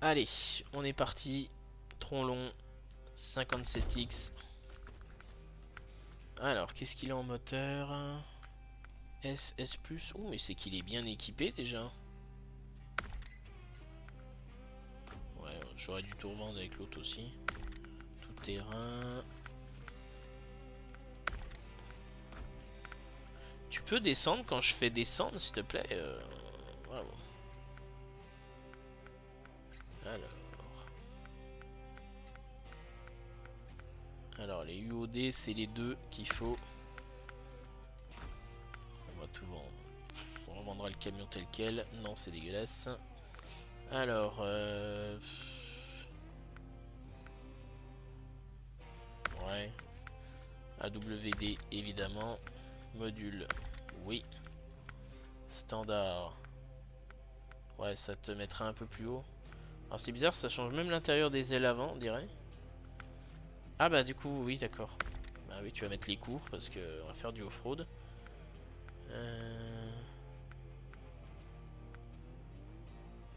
Allez, on est parti. Tronc long, 57X. Alors, qu'est-ce qu'il a en moteur? S, S+. Oh, mais c'est qu'il est bien équipé déjà. Ouais, j'aurais dû tout revendre avec l'autre aussi. Tout terrain. Tu peux descendre quand je fais descendre, s'il te plaît euh, Bravo. Alors. Alors, les UOD, c'est les deux qu'il faut. On va tout vendre. On revendra le camion tel quel. Non, c'est dégueulasse. Alors, euh... Ouais. AWD, évidemment. Module, oui. Standard. Ouais, ça te mettra un peu plus haut. Alors c'est bizarre, ça change même l'intérieur des ailes avant, on dirait. Ah bah du coup, oui, d'accord. Bah oui, tu vas mettre les cours parce que on va faire du off-road. Euh...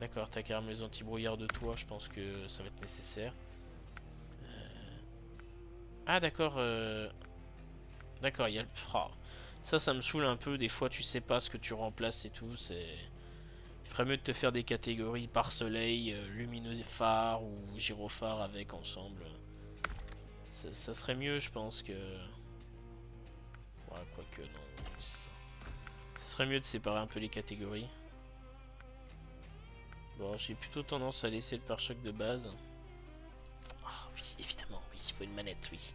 D'accord, t'as carrément les anti-brouillards de toi, je pense que ça va être nécessaire. Euh... Ah d'accord, euh... d'accord, il y a le... Oh. Ça, ça me saoule un peu, des fois tu sais pas ce que tu remplaces et tout, c'est... Ferait mieux de te faire des catégories par soleil, euh, lumineux phare ou gyrophare avec ensemble. Ça, serait mieux, je pense que... Ouais, quoique, non. Ça. serait mieux de séparer un peu les catégories. Bon, j'ai plutôt tendance à laisser le pare-choc de base. Ah oui, évidemment, oui, il faut une manette, oui.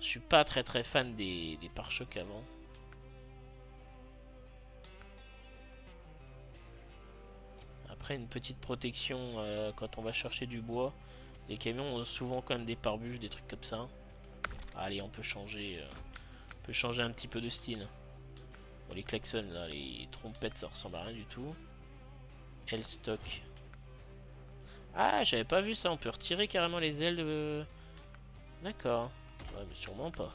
Je suis pas très très fan des pare-chocs avant. Une petite protection euh, quand on va chercher du bois. Les camions ont souvent quand même des pare-bûches, des trucs comme ça. Allez, on peut changer, euh, on peut changer un petit peu de style. Bon, les klaxons, là, les trompettes, ça ressemble à rien du tout. L-stock. Ah, j'avais pas vu ça. On peut retirer carrément les ailes. D'accord. Ouais, mais sûrement pas.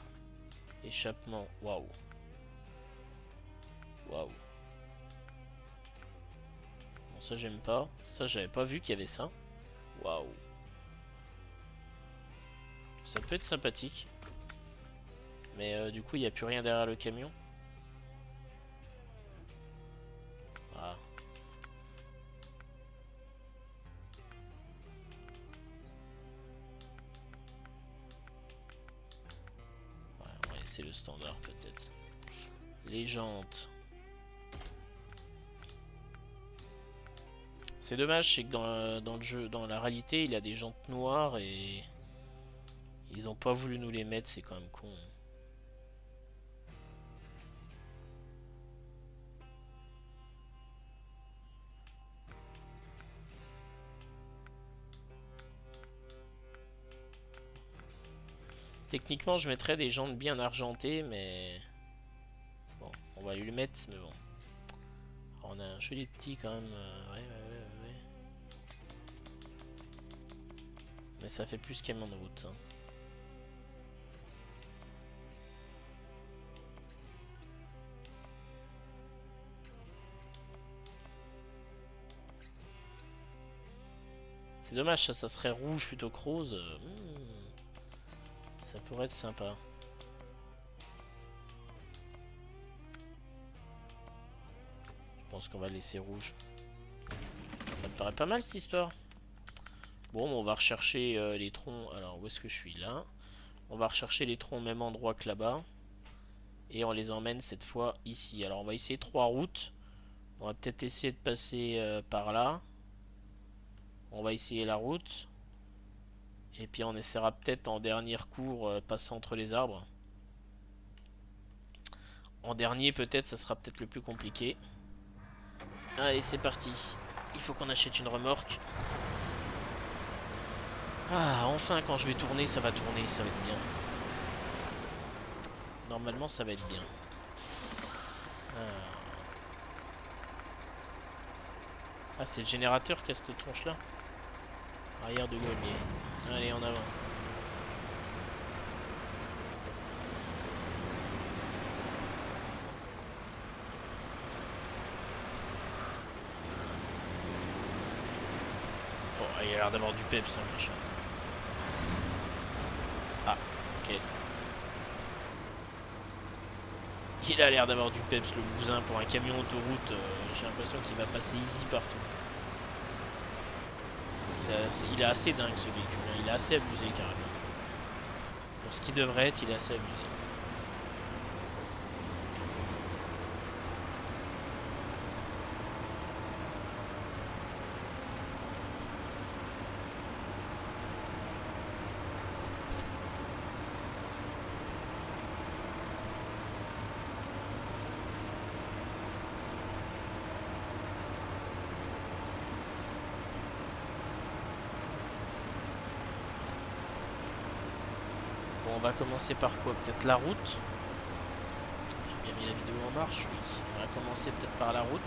Échappement. Waouh. Waouh. Ça, j'aime pas. Ça, j'avais pas vu qu'il y avait ça. Waouh. Ça peut être sympathique. Mais euh, du coup, il n'y a plus rien derrière le camion. Ah. Ouais, on va le standard peut-être. Les jantes. C'est dommage, c'est que dans, dans, le jeu, dans la réalité, il a des jantes noires et ils ont pas voulu nous les mettre, c'est quand même con. Techniquement, je mettrais des jantes bien argentées, mais... Bon, on va lui mettre, mais bon. On a un joli petit quand même. Euh, ouais, ouais, ouais. Mais ça fait plus camion de route. C'est dommage, ça, serait rouge plutôt que rose. Mmh. Ça pourrait être sympa. Je pense qu'on va laisser rouge. Ça me paraît pas mal cette histoire. Bon, on va rechercher euh, les troncs. Alors, où est-ce que je suis là? On va rechercher les troncs au même endroit que là-bas. Et on les emmène cette fois ici. Alors, on va essayer trois routes. On va peut-être essayer de passer euh, par là. On va essayer la route. Et puis on essaiera peut-être en dernier cours euh, passer entre les arbres. En dernier peut-être ça sera peut-être le plus compliqué. Allez c'est parti. Il faut qu'on achète une remorque. Ah enfin quand je vais tourner ça va tourner, ça va être bien. Normalement ça va être bien. Ah, ah c'est le générateur qui a cette tronche là Arrière de grenier. Allez, en avant. Il a l'air d'avoir du peps, hein, machin. Ah, ok. Il a l'air d'avoir du peps, le bousin, pour un camion autoroute. euh, J'ai l'impression qu'il va passer easy partout. Il est assez dingue ce véhicule, hein. il est assez abusé carrément. Pour ce qui devrait être, il est assez abusé. Bon, on va commencer par quoi Peut-être la route J'ai bien mis la vidéo en marche, oui. On va commencer peut-être par la route.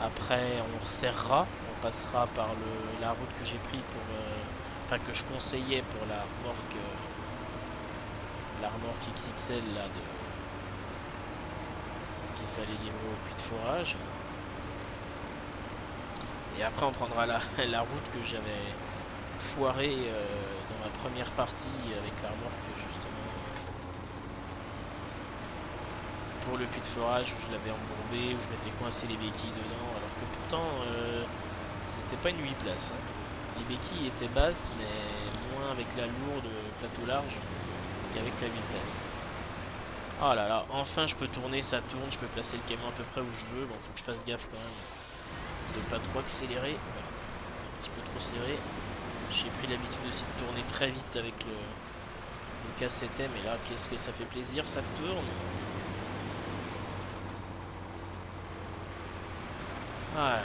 Après, on resserrera. On passera par le, la route que j'ai pris pour... euh, Enfin, que je conseillais pour la remorque... euh, la remorque XXL, là, de... Qu'il fallait livrer au puits de forage. Et après, on prendra la, la route que j'avais foiré euh, dans ma première partie avec la remorque justement pour le puits de forage où je l'avais embourbé, où je m'étais coincé les béquilles dedans alors que pourtant euh, c'était pas une 8 places. hein. Les béquilles étaient basses mais moins avec la lourde plateau large qu'avec la 8 places. Oh là là, enfin je peux tourner, ça tourne, je peux placer le camion à peu près où je veux. Bon, faut que je fasse gaffe quand même de pas trop accélérer. Un petit peu trop serré. J'ai pris l'habitude aussi de tourner très vite avec le, le KCTM et là qu'est-ce que ça fait plaisir, ça tourne. Voilà.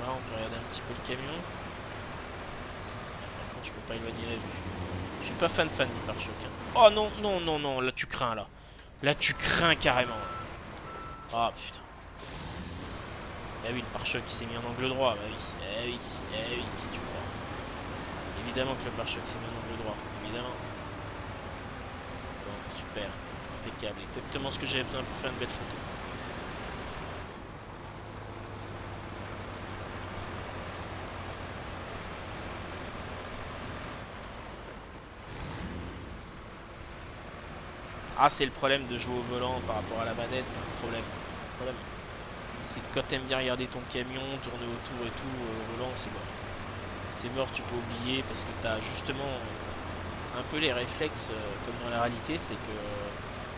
Là on peut regarder un petit peu le camion. Par contre je peux pas éloigner la vue. Je suis pas fan fan du pare-choc. hein. Oh non, non, non, non, là tu crains là. Là tu crains carrément. Ah putain. Eh oui, le pare-choc s'est mis en angle droit, bah oui. Eh oui, eh oui. Évidemment que le pare-choc s'est mis en angle droit, évidemment. Bon, super, impeccable, exactement ce que j'avais besoin pour faire une belle photo. Ah, c'est le problème de jouer au volant par rapport à la manette, le problème. Le problème c'est quand t'aimes bien regarder ton camion, tourner autour et tout, euh, au volant, c'est mort. Mort, tu peux oublier, parce que t'as justement un peu les réflexes, euh, comme dans la réalité, c'est que euh,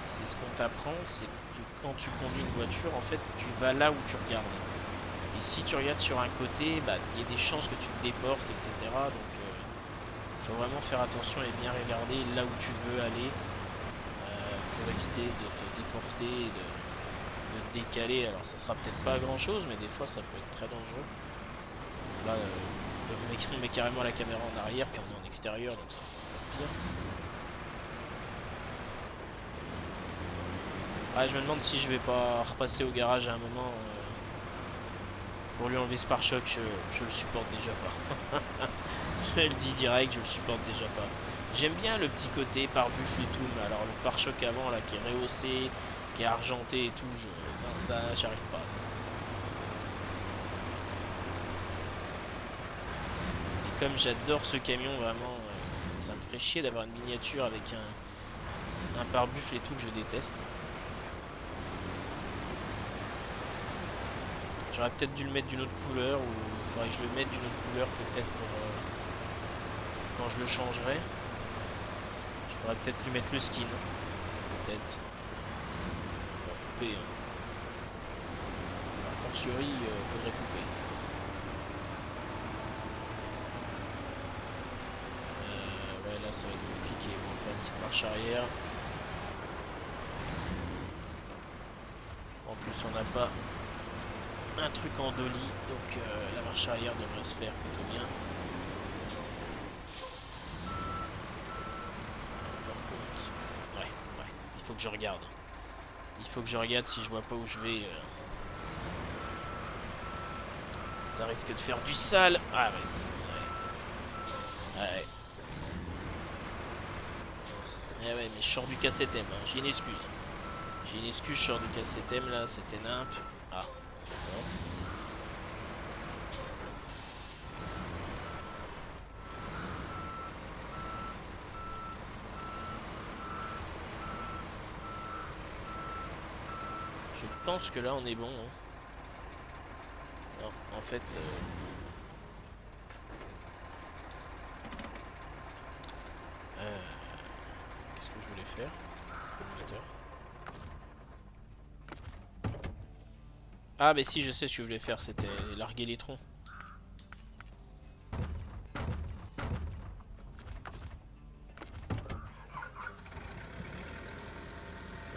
c'est ce qu'on t'apprend, c'est que quand tu conduis une voiture, en fait, tu vas là où tu regardes. Et si tu regardes sur un côté, bah, il y a des chances que tu te déportes, etc. Donc, il faut vraiment faire attention et bien regarder là où tu veux aller euh, pour éviter de te déporter de, te décaler. Alors ça sera peut-être pas grand chose, mais des fois ça peut être très dangereux. Euh, on met- carrément la caméra en arrière, puis on est en extérieur, donc c'est pire. Ouais, je me demande si je vais pas repasser au garage à un moment euh, pour lui enlever ce pare-choc. Je, je le supporte déjà pas. je le dis direct, je le supporte déjà pas. J'aime bien le petit côté par buffle et tout, mais alors le pare-choc avant là qui est rehaussé, qui est argenté et tout, je, j'arrive pas. Et comme j'adore ce camion, vraiment, euh, ça me ferait chier d'avoir une miniature avec un, un pare-buffle et tout que je déteste. J'aurais peut-être dû le mettre d'une autre couleur, ou il faudrait que je le mette d'une autre couleur peut-être euh, quand je le changerai. Je pourrais peut-être lui mettre le skin. Peut-être. Couper. Hein. A fortiori, euh, faudrait couper. Euh, ouais, là ça va être compliqué. On va faire une petite marche arrière. En plus, on n'a pas un truc en dolly, donc euh, la marche arrière devrait se faire plutôt bien. Par contre, ouais, ouais, il faut que je regarde. Il faut que je regarde si je vois pas où je vais. euh. Ça risque de faire du sale. Ah ouais. Ouais. Ouais. Mais ouais, mais je sors du KCTM, hein. j'ai une excuse. J'ai une excuse, je sors du KCTM là, c'était nimp. Ah. Je pense que là on est bon. Hein. En fait... Euh Ah mais si je sais ce que je voulais faire, c'était larguer les troncs.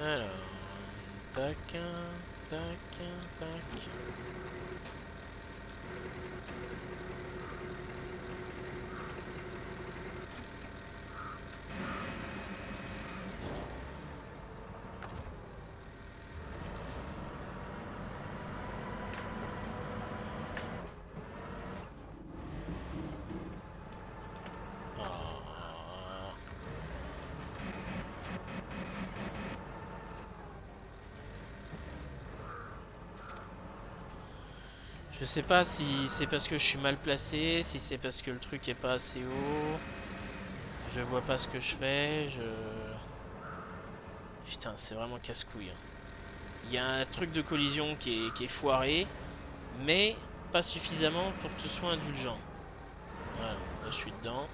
Alors, tac, tac, tac. Ah. Je sais pas si c'est parce que je suis mal placé, si c'est parce que le truc est pas assez haut. Je vois pas ce que je fais, je... Putain, c'est vraiment casse-couille. hein. Il y a un truc de collision qui est, qui est foiré, mais pas suffisamment pour que ce soit indulgent. Voilà, là je suis dedans.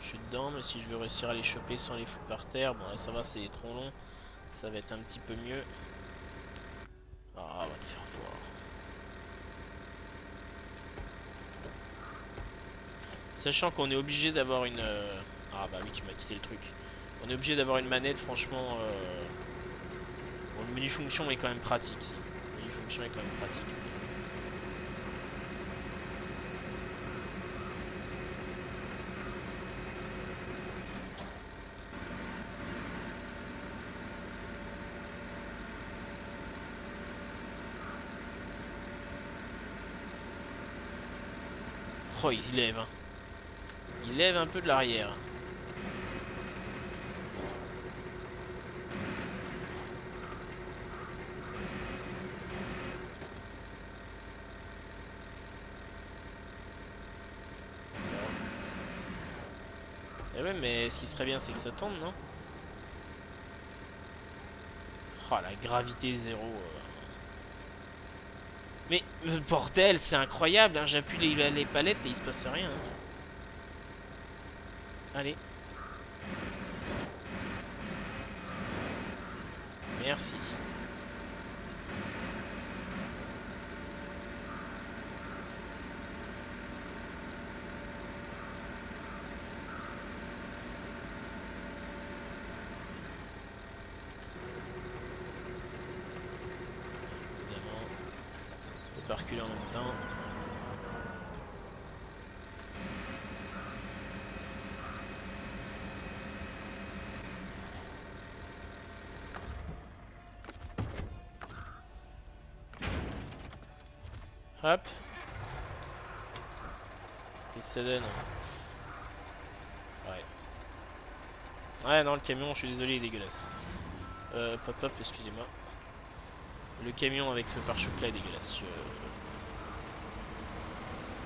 Je suis dedans, mais si je veux réussir à les choper sans les foutre par terre, bon là ça va, c'est trop long. Ça va être un petit peu mieux. Ah, va te faire voir. Sachant qu'on est obligé d'avoir une... euh, Ah bah oui, tu m'as quitté le truc. On est obligé d'avoir une manette, franchement... euh, Bon, le menu fonction est quand même pratique, si. Le menu fonction est quand même pratique. Oh, il lève. hein. Lève un peu de l'arrière. Eh ouais, mais ce qui serait bien, c'est que ça tombe, non? Oh, la gravité zéro. euh. Mais, le bordel, c'est incroyable, hein, j'appuie les, les palettes et il se passe rien. hein. Allez. Merci. Évidemment. On peut pas reculer en même temps. Hop. Et ça donne. Ouais. Ouais, non, le camion, je suis désolé, il est dégueulasse. Euh, pop, pop, excusez-moi. Le camion avec ce pare-choc là est dégueulasse.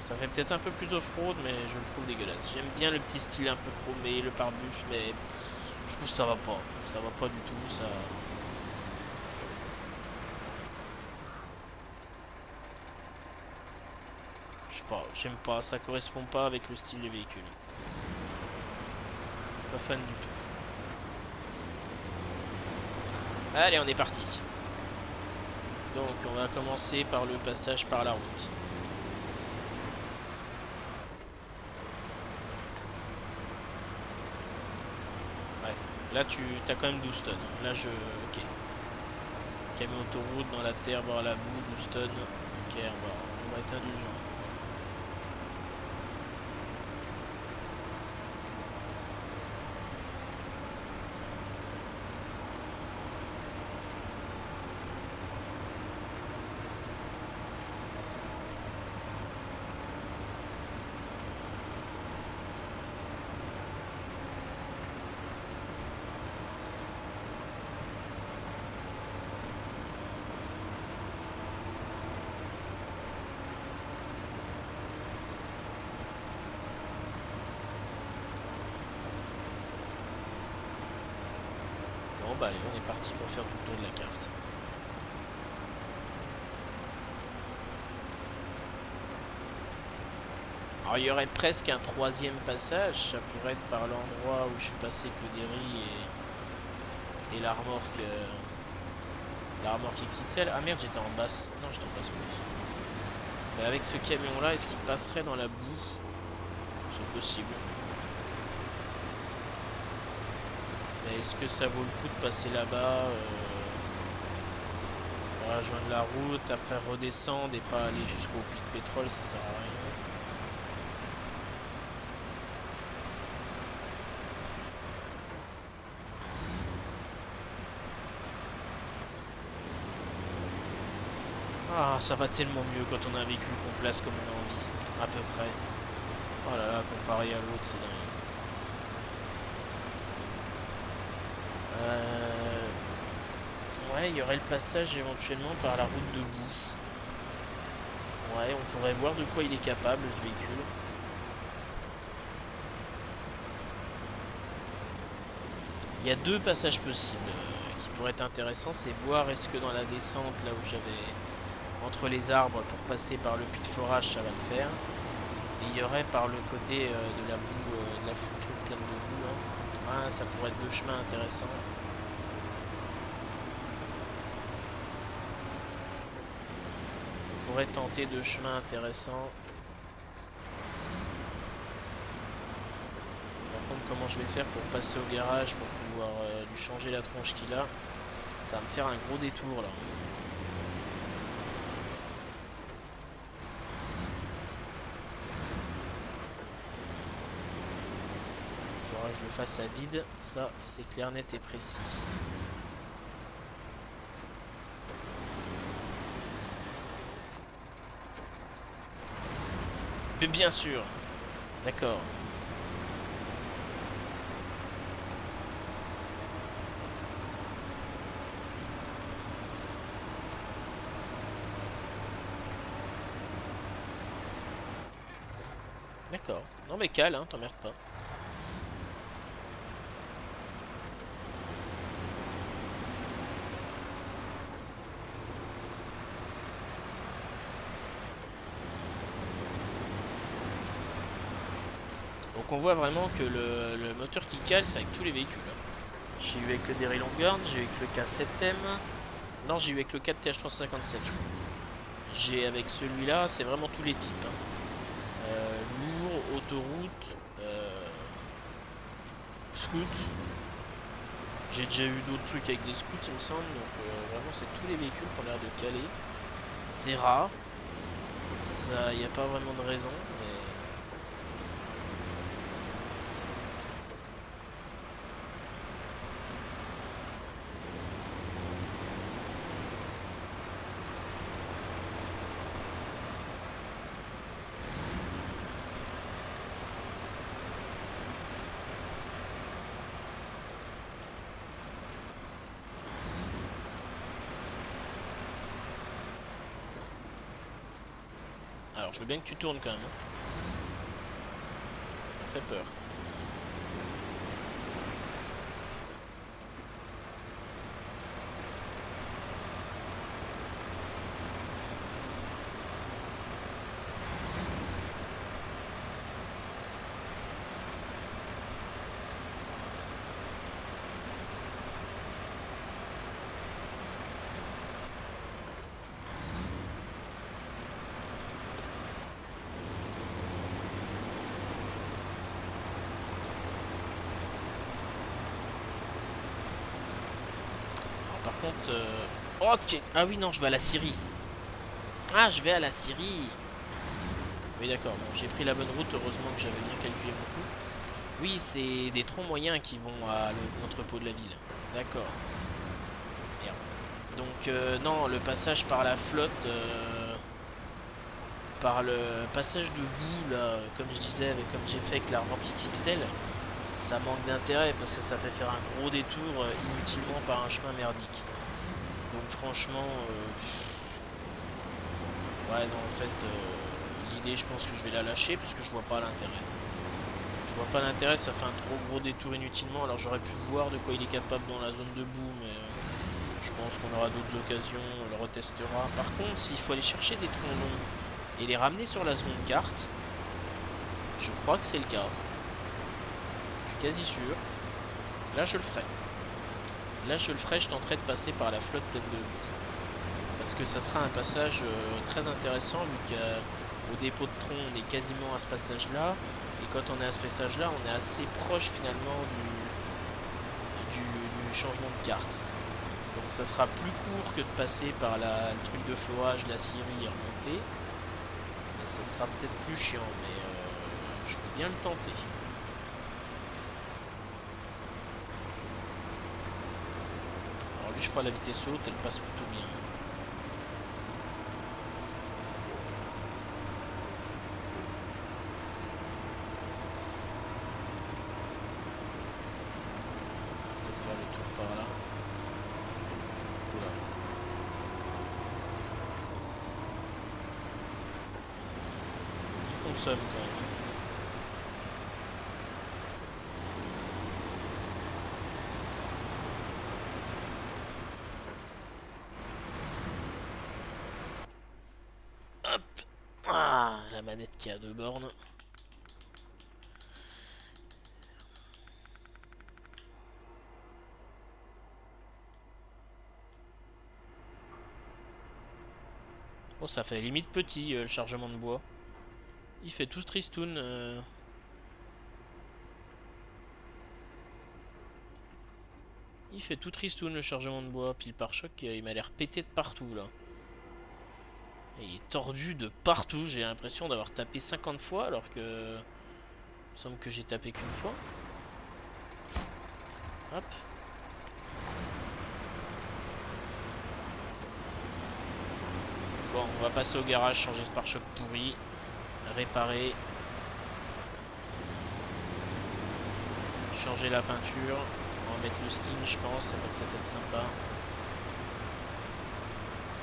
Ça fait peut-être un peu plus off-road, mais je le trouve dégueulasse. J'aime bien le petit style un peu chromé, le pare-buff, mais je trouve ça va pas. Ça va pas du tout, ça. Je sais pas, j'aime pas, ça correspond pas avec le style du véhicule. Pas fan du tout. Allez, on est parti. Donc, on va commencer par le passage par la route. Ouais, là tu as quand même 12 tonnes. Là je... Ok. Camion autoroute dans la terre, voir la boue, 12 tonnes. Ok, on va être indulgent. Bah allez, on est parti pour faire tout le tour de la carte. Alors il y aurait presque un troisième passage, ça pourrait être par l'endroit où je suis passé que Derry et, et la remorque XXL. Ah merde, j'étais en basse. Non, j'étais en basse Mais avec ce camion là, est-ce qu'il passerait dans la boue? C'est possible. Mais est-ce que ça vaut le coup de passer là-bas euh, Rejoindre la route, après redescendre et pas aller jusqu'au puits de pétrole, ça sert à rien. Ah, ça va tellement mieux quand on a un véhicule qu'on place comme on a envie, à peu près. Oh là là, comparé à l'autre, c'est dingue. Euh... Ouais, il y aurait le passage éventuellement par la route de boue. Ouais, on pourrait voir de quoi il est capable, ce véhicule. Il y a deux passages possibles euh, qui pourraient être intéressants. C'est voir est-ce que dans la descente, là où j'avais entre les arbres pour passer par le puits de forage, ça va le faire. Et il y aurait par le côté euh, de la boue, de la boue, ça pourrait être le chemin intéressant. On pourrait tenter de chemin intéressant. Par contre, comment je vais faire pour passer au garage, pour pouvoir euh, lui changer la tronche qu'il a Ça va me faire un gros détour là. Fasse à vide, ça c'est clair, net et précis. Mais bien sûr, d'accord. D'accord. Non mais cale, hein, t'emmerdes pas. On voit vraiment que le, moteur qui cale, c'est avec tous les véhicules. J'ai eu avec le Derry Longard, j'ai eu avec le K7M. Non, j'ai eu avec le 4TH357, je crois. J'ai avec celui-là, c'est vraiment tous les types. Hein. Euh, lourd, autoroute, euh, scoot. J'ai déjà eu d'autres trucs avec des scouts, il me semble. Donc euh, vraiment, c'est tous les véhicules qui ont l'air de caler. C'est rare. Il n'y a pas vraiment de raison. Alors, je veux bien que tu tournes quand même. Hein. Ça fait peur. contre... Euh, ok. Ah oui, non, je vais à la Syrie. Ah, je vais à la Syrie. Oui, d'accord. Bon, j'ai pris la bonne route. Heureusement que j'avais bien calculé mon coup. Oui, c'est des troncs moyens qui vont à l'entrepôt de la ville. D'accord. Donc, euh, non, le passage par la flotte... Euh, par le passage de boue, là, comme je disais, comme j'ai fait avec l'arbre XXL, ça manque d'intérêt parce que ça fait faire un gros détour euh, inutilement par un chemin merdique. Franchement, euh, ouais non en fait euh, l'idée je pense que je vais la lâcher puisque je vois pas l'intérêt. Je vois pas l'intérêt, ça fait un trop gros détour inutilement. Alors j'aurais pu voir de quoi il est capable dans la zone de boue, mais euh, je pense qu'on aura d'autres occasions, on le retestera. Par contre, s'il faut aller chercher des troncs longs et les ramener sur la seconde carte, je crois que c'est le cas. Je suis quasi sûr. Là, je le ferai. Là, je le ferai, je tenterai de passer par la flotte pleine de boue. Parce que ça sera un passage euh, très intéressant, vu qu'au dépôt de tronc, on est quasiment à ce passage-là. Et quand on est à ce passage-là, on est assez proche finalement du, changement de carte. Donc ça sera plus court que de passer par le truc de forage, la Syrie et remonter. Mais ça sera peut-être plus chiant, mais euh, je peux bien le tenter. Crois la vitesse haute, elle passe plutôt bien. consomme quand même. Hop Ah, la manette qui a deux bornes. Bon, ça fait limite petit euh, le chargement de bois. Il fait tout tristoun. Euh... Il fait tout tristoun le chargement de bois. Puis le pare-choc, euh, il m'a l'air pété de partout là. Il est tordu de partout. J'ai l'impression d'avoir tapé 50 fois alors que... Il me semble que j'ai tapé qu'une fois. Hop. Bon, on va passer au garage, changer ce pare-choc pourri réparer. Changer la peinture. On va mettre le skin, je pense, ça va peut-être être sympa.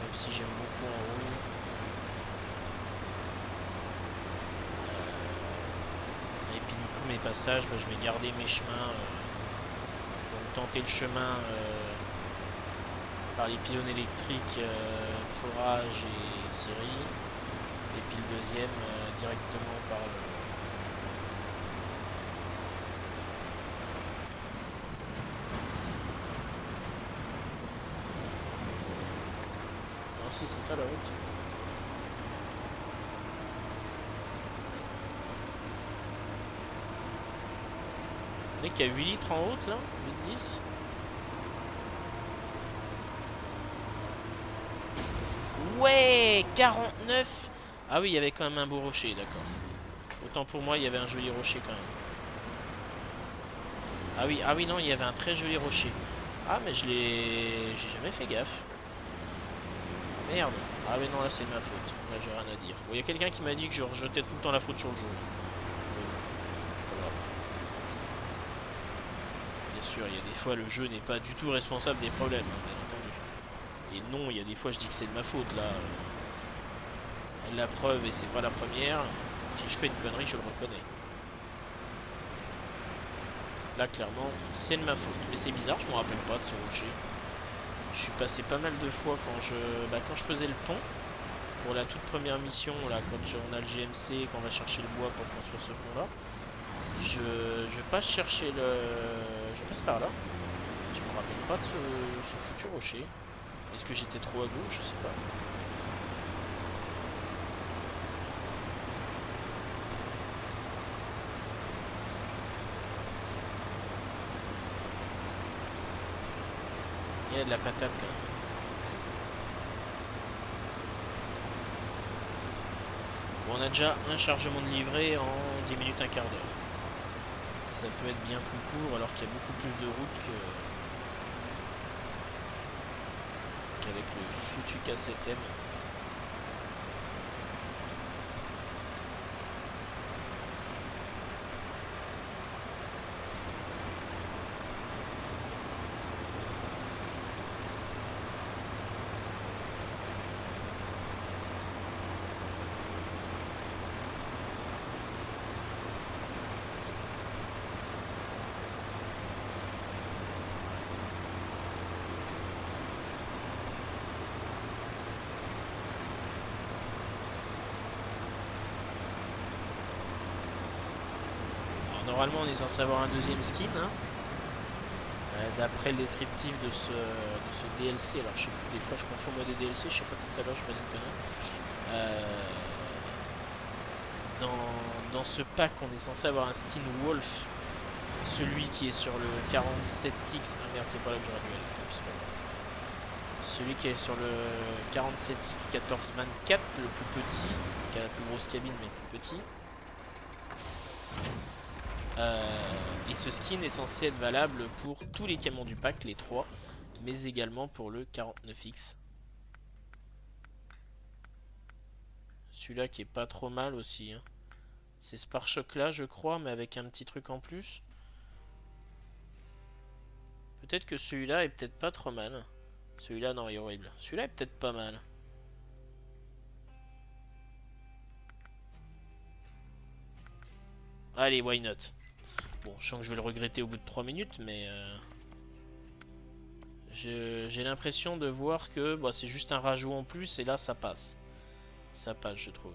Même si j'aime beaucoup en rouge. Euh, mes passages, bah, je vais garder mes chemins. Euh, donc tenter le chemin euh, par les pylônes électriques, forage et série. Et puis le deuxième directement par le... Non si c'est ça route. Est qu'à 8 litres en haute là 8-10 Ouais 49 ah oui, il y avait quand même un beau rocher, d'accord. Autant pour moi, il y avait un joli rocher quand même. Ah oui, ah oui, non, il y avait un très joli rocher. Ah, mais je l'ai... J'ai jamais fait gaffe. Merde. Ah mais non, là, c'est de ma faute. Là, j'ai rien à dire. il y a quelqu'un qui m'a dit que je rejetais tout le temps la faute sur le jeu. Bien sûr, il y a des le jeu n'est pas du tout responsable des problèmes, hein, bien entendu. Et non, il y a des fois, je dis que c'est de ma faute, là la preuve, et c'est pas la première, si je fais une connerie, je le reconnais. Là, clairement, c'est de ma faute. Mais c'est bizarre, je me rappelle pas de ce rocher. Je suis passé pas mal de fois quand je, bah, quand je faisais le pont, pour la toute première mission, là, quand on a le GMC, quand on va chercher le bois pour construire ce pont-là. Je, je passe chercher le... Je passe par là. Pas de ce, ce foutu rocher. Est-ce que j'étais trop à gauche? Je sais pas. Il y a de la patate quand même. On a déjà un chargement de livret en 10 minutes, un quart d'heure. Ça peut être bien plus court alors qu'il y a beaucoup plus de route qu'avec le foutu KCTM. Normalement on est censé avoir un deuxième skin. Hein. Euh, d'après le descriptif de ce, DLC. Alors je sais plus, des fois je confonds moi des DLC, je sais pas tout à l'heure je vais dire euh, dans, dans ce pack on est censé avoir un skin Wolf. Celui qui est sur le 47X. Ah merde c'est pas là que j'aurais dû aller. Celui qui est sur le 47X 1424, le plus petit, qui a la plus grosse cabine mais le plus petit. Euh, et ce skin est censé être valable pour tous les camions du pack, les 3, mais également pour le 49X. Celui-là qui est pas trop mal aussi. Hein. C'est ce pare-choc là, je crois, mais avec un petit truc en plus. Peut-être que celui-là est peut-être pas trop mal. Celui-là, non, il est horrible. Celui-là est peut-être pas mal. Allez, why not? Bon, je sens que je vais le regretter au bout de 3 minutes, mais... Euh, j'ai l'impression de voir que bah, c'est juste un rajout en plus, et là, ça passe. Ça passe, je trouve.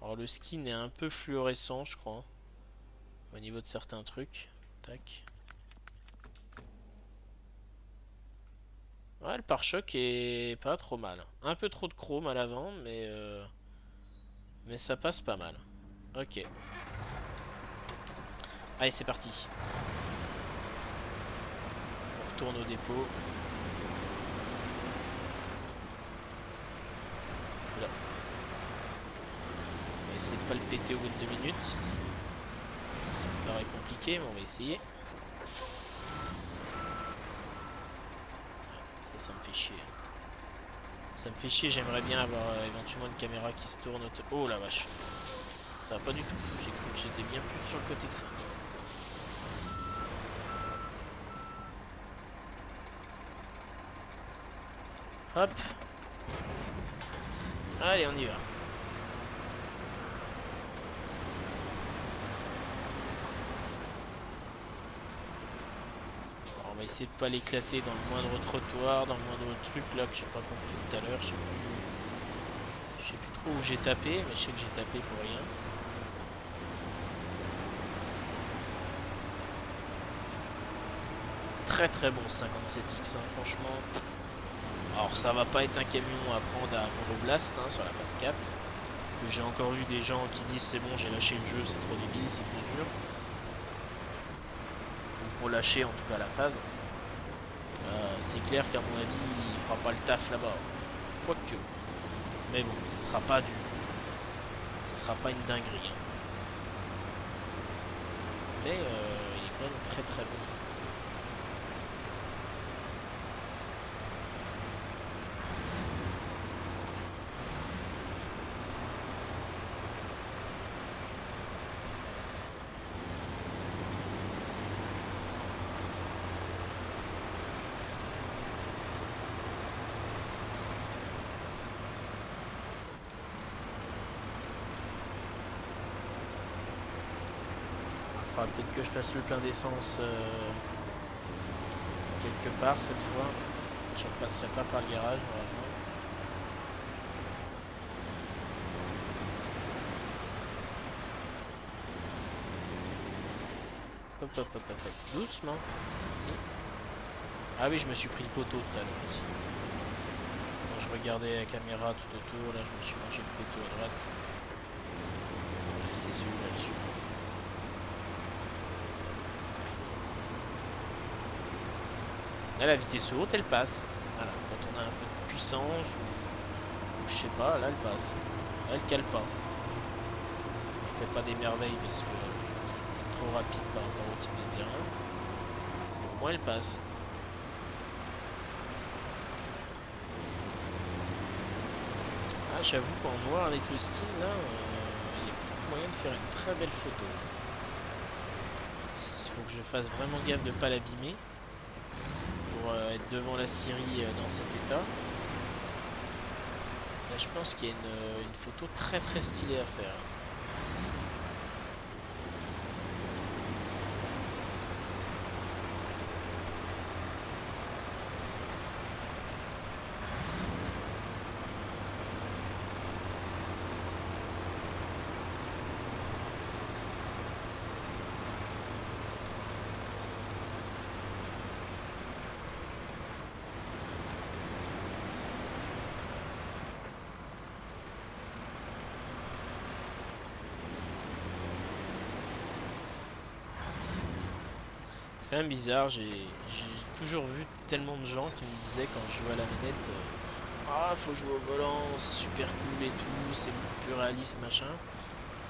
Alors, le skin est un peu fluorescent, je crois. Au niveau de certains trucs. Tac. Ouais, le pare-choc est pas trop mal. Un peu trop de chrome à l'avant, mais... Euh, mais ça passe pas mal. Ok. Allez, c'est parti. On retourne au dépôt. Là. On va essayer de pas le péter au bout de deux minutes. Ça paraît compliqué, mais on va essayer. ça me fait chier. Ça me fait chier, j'aimerais bien avoir euh, éventuellement une caméra qui se tourne. Oh la vache. Ça va pas du tout. J'ai cru que j'étais bien plus sur le côté que ça. Hop. Allez, on y va. on essayer de pas l'éclater dans le moindre trottoir, dans le moindre truc là que j'ai pas compris tout à l'heure. Je sais plus. Je sais plus trop où j'ai tapé, mais je sais que j'ai tapé pour rien. Très très bon 57X, hein, franchement. Alors ça va pas être un camion à prendre à Monoblast hein, sur la phase 4. Parce que j'ai encore vu des gens qui disent c'est bon j'ai lâché le jeu, c'est trop débile, c'est trop dur lâcher en tout cas la phase. C'est clair qu'à mon avis, il fera pas le taf là-bas. Quoique. Mais bon, ce sera pas du. Ce sera pas une dinguerie. Hein. Mais euh, il est quand même très très bon. Peut-être que je fasse le plein d'essence euh, quelque part cette fois. Je ne passerai pas par le garage Hop hop hop hop hop. Doucement. Ah oui, je me suis pris le poteau tout à l'heure aussi. Quand je regardais la caméra tout autour, là je me suis mangé le poteau à droite. C'est celui-là dessus. Là, la vitesse haute, elle passe. Voilà, quand on a un peu de puissance, ou, je sais pas, là, elle passe. Là, elle cale pas. Elle fait pas des merveilles parce que c'est trop rapide par rapport au type de terrain. Au moins, elle passe. Ah, j'avoue qu'en noir avec le skin, là, euh, il y a peut-être moyen de faire une très belle photo. Il faut que je fasse vraiment gaffe de ne pas l'abîmer. Euh, devant la Syrie euh, dans cet état. Là, je pense qu'il y a une, une photo très très stylée à faire. Quand même bizarre, j'ai toujours vu tellement de gens qui me disaient quand je jouais à la manette euh, Ah, faut jouer au volant, c'est super cool et tout, c'est plus réaliste, machin.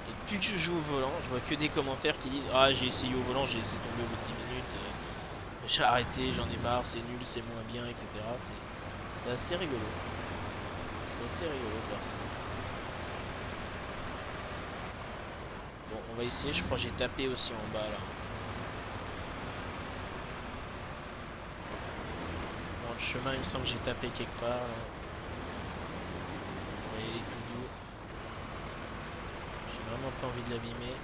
Et depuis que je joue au volant, je vois que des commentaires qui disent Ah, j'ai essayé au volant, j'ai laissé tomber au bout de 10 minutes, euh, j'ai arrêté, j'en ai marre, c'est nul, c'est moins bien, etc. C'est assez rigolo. C'est assez rigolo de. Bon, on va essayer, je crois que j'ai tapé aussi en bas là. Dans le chemin, il me semble que j'ai tapé quelque part voyez les tout doux. J'ai vraiment pas envie de l'abîmer.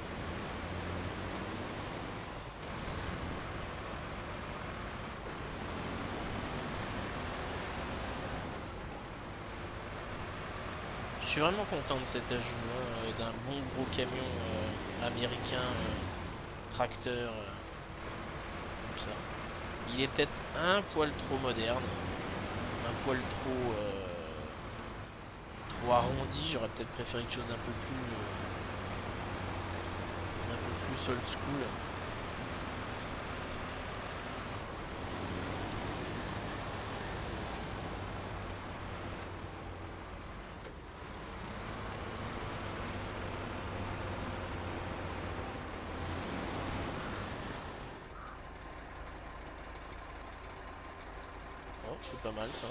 Je suis vraiment content de cet ajout, hein, euh, d'un bon gros camion euh, américain, euh, tracteur. Il est peut-être un poil trop moderne, un poil trop, trop arrondi. J'aurais peut-être préféré quelque chose d'un peu plus, un peu plus old school. Pas mal ça.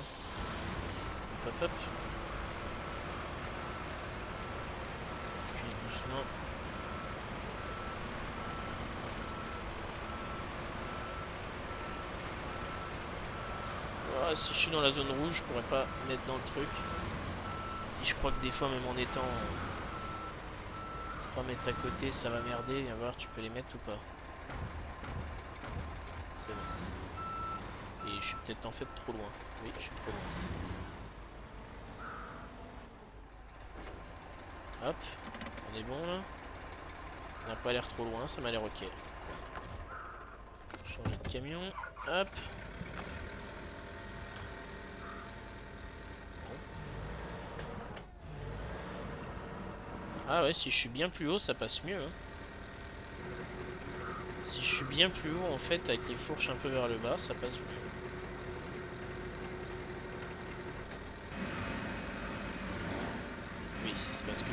Hop hop. Puis doucement. Ah, si je suis dans la zone rouge, je pourrais pas mettre dans le truc. Et je crois que des fois, même en étant 3 mètres à côté, ça va merder. Viens voir, tu peux les mettre ou pas. Je suis peut-être en fait trop loin. Oui, je suis trop loin. Hop, on est bon là. On n'a pas l'air trop loin, ça m'a l'air ok. Changer de camion. Hop. Ah ouais, si je suis bien plus haut, ça passe mieux. Hein. Si je suis bien plus haut, en fait, avec les fourches un peu vers le bas, ça passe mieux. parce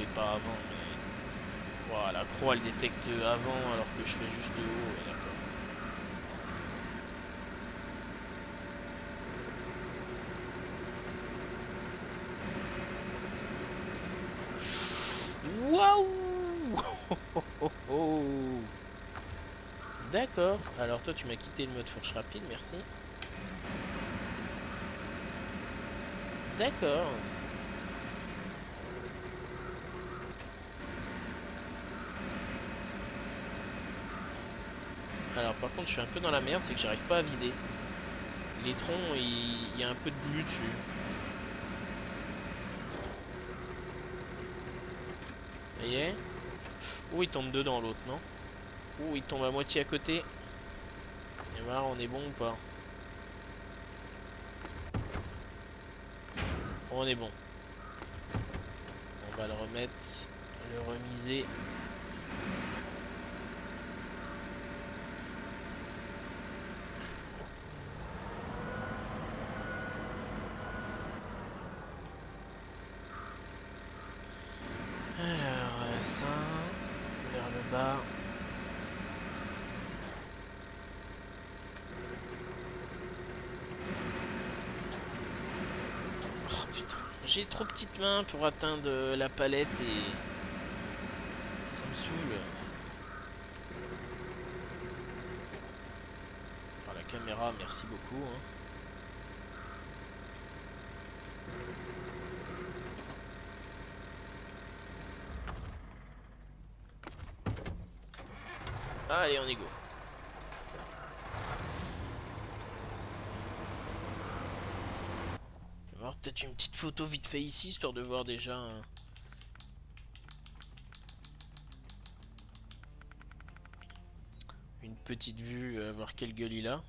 et pas avant. Mais... Voilà, la croix elle détecte avant alors que je fais juste haut. D'accord. Waouh D'accord. Alors toi tu m'as quitté le mode fourche rapide, merci. D'accord. Alors par contre je suis un peu dans la merde, c'est que j'arrive pas à vider. Les troncs, il y a un peu de glu dessus. Vous voyez Ou il tombe dedans l'autre, non? Ou il tombe à moitié à côté. Et on est bon ou pas? On est bon. On va le remettre, le remiser. J'ai trop petites mains pour atteindre la palette et ça me saoule. La caméra, merci beaucoup. Hein. Allez, on est go. Peut-être une petite photo vite fait ici, histoire de voir déjà... Une petite vue, euh, voir quelle gueule il a.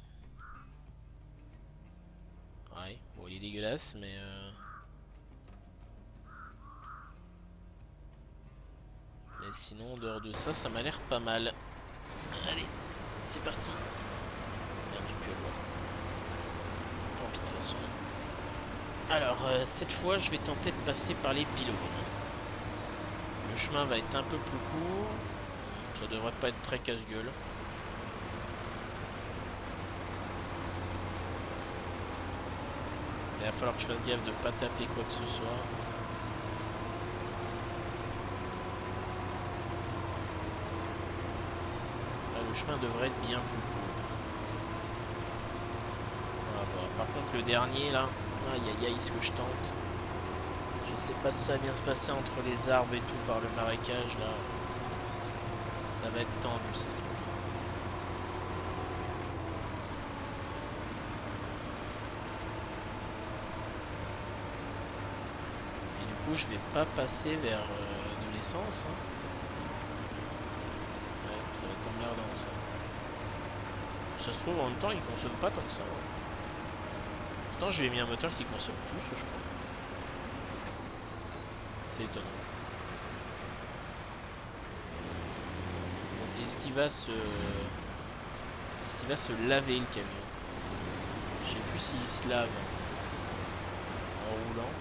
Ouais, bon il est dégueulasse, mais... Euh, mais sinon, en dehors de ça, ça m'a l'air pas mal. Allez, c'est parti. Merde, j'ai plus à voir. Tant pis de façon. Alors, euh, cette fois, je vais tenter de passer par les pylônes. Le chemin va être un peu plus court. Ça devrait pas être très casse-gueule. Il va falloir que je fasse gaffe de pas taper quoi que ce soit. le chemin devrait être bien plus court. Par contre le dernier là, aïe aïe aïe ce que je tente. Je sais pas si ça va bien se passer entre les arbres et tout par le marécage là. Ça va être tendu c'est ce truc. Et du coup je vais pas passer vers euh, de l'essence. Hein. ça va être emmerdant ça. Ça se trouve en même temps il consomme pas tant que ça. Pourtant j'ai mis un moteur qui consomme plus je crois. C'est étonnant. Est-ce qu'il va se... Est-ce qu'il va se laver le camion? Je sais plus s'il se lave en roulant.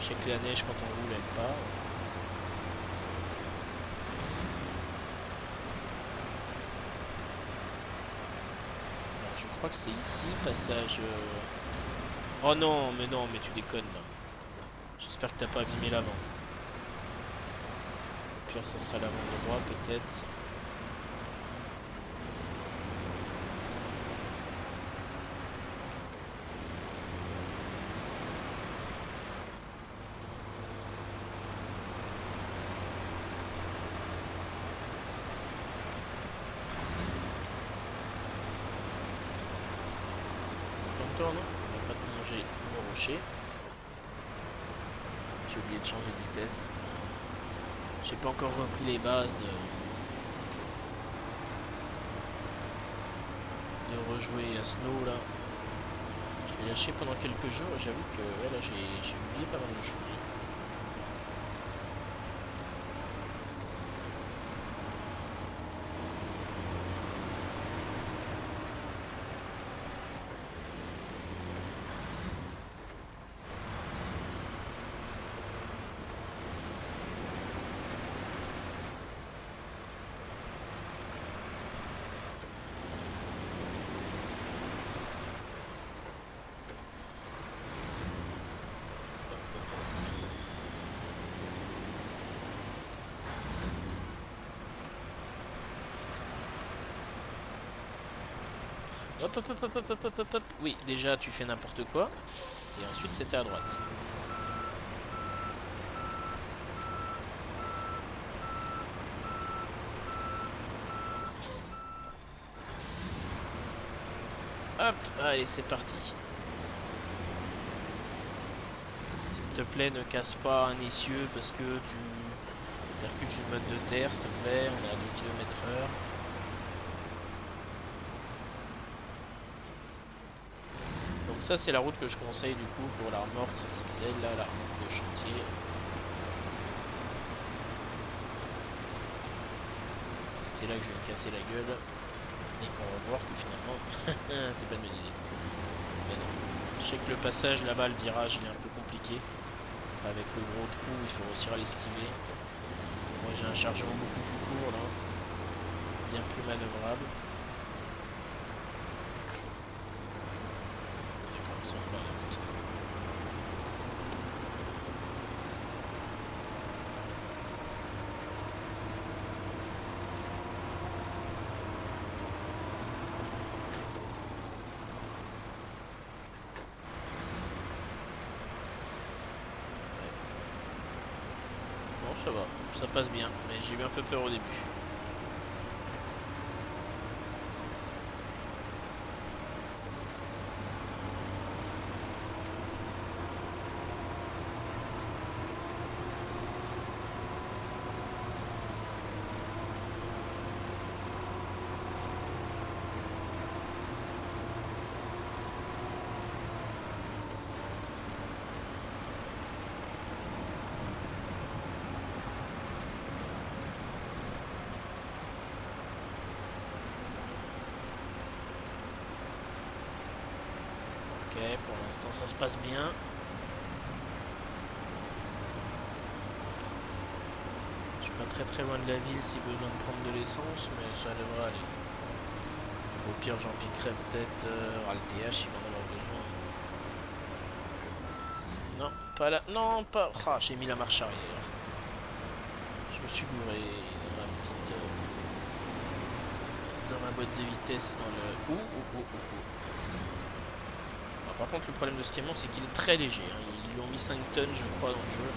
Je sais que la neige quand on roule elle part. Je crois que c'est ici, passage... Euh, oh non, mais non, mais tu déconnes là. J'espère que t'as pas abîmé l'avant. Au pire, ça sera l'avant de droit peut-être. J'ai oublié de changer de vitesse. J'ai pas encore repris les bases de... de rejouer à Snow là. Je l'ai lâché pendant quelques jours et j'avoue que là j'ai oublié pas mal de choses. Hop, hop, hop, hop, hop, hop, hop. Oui, déjà, tu fais n'importe quoi. Et ensuite, c'était à droite. Hop, allez, c'est parti. S'il te plaît, ne casse pas un essieu parce que tu percutes une mode de terre, s'il te plaît. On est à 2 km heure. Ça c'est la route que je conseille du coup pour la remorque XXL, là, la remorque de chantier. C'est là que je vais me casser la gueule et qu'on va voir que finalement c'est pas une bonne idée. Mais non. Je sais que le passage là-bas, le virage il est un peu compliqué. Avec le gros trou, il faut réussir à l'esquiver. Moi j'ai un chargement beaucoup plus court là, bien plus manœuvrable. Ça va, ça passe bien, mais j'ai eu un peu peur au début. Passe bien. Je suis pas très très loin de la ville si besoin de prendre de l'essence, mais ça devrait aller. Au pire j'en piquerai peut-être euh, le TH si en avoir besoin. Non, pas là. Non, pas. Ah, j'ai mis la marche arrière. Je me suis gouré dans ma petite. euh, dans ma boîte de vitesse dans le. Ouh, ouh, ouh, ouh, par contre, le problème de ce camion, c'est qu'il est très léger. hein. Ils lui ont mis 5 tonnes, je crois, dans le jeu.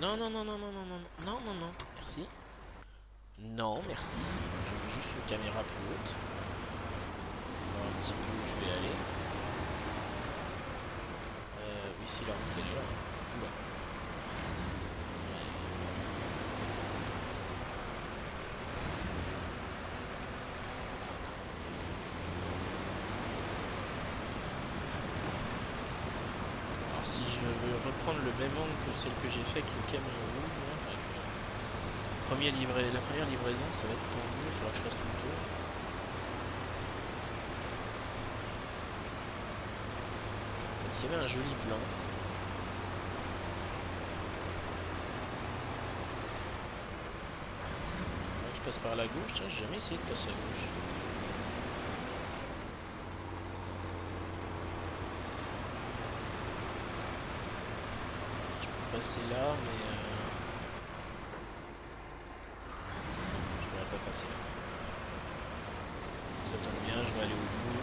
Non, non, non, non, non, non, non, non, non, non, merci. Non, merci. Je veux juste une caméra plus haute. Voir un petit peu où je vais aller. Euh, oui, si la route là. Oula. Ouais. Alors si je veux reprendre le même angle que celle que j'ai fait avec le camion rouge, premier la première livraison, ça va être tendu, il faudra que je fasse tout le tour. Qu'il y avait un joli plan. Je passe par la gauche, j'ai jamais essayé de passer à gauche. Je peux passer là, mais... Euh... Je pourrais pas passer là. Ça tombe bien, je vais aller au bout.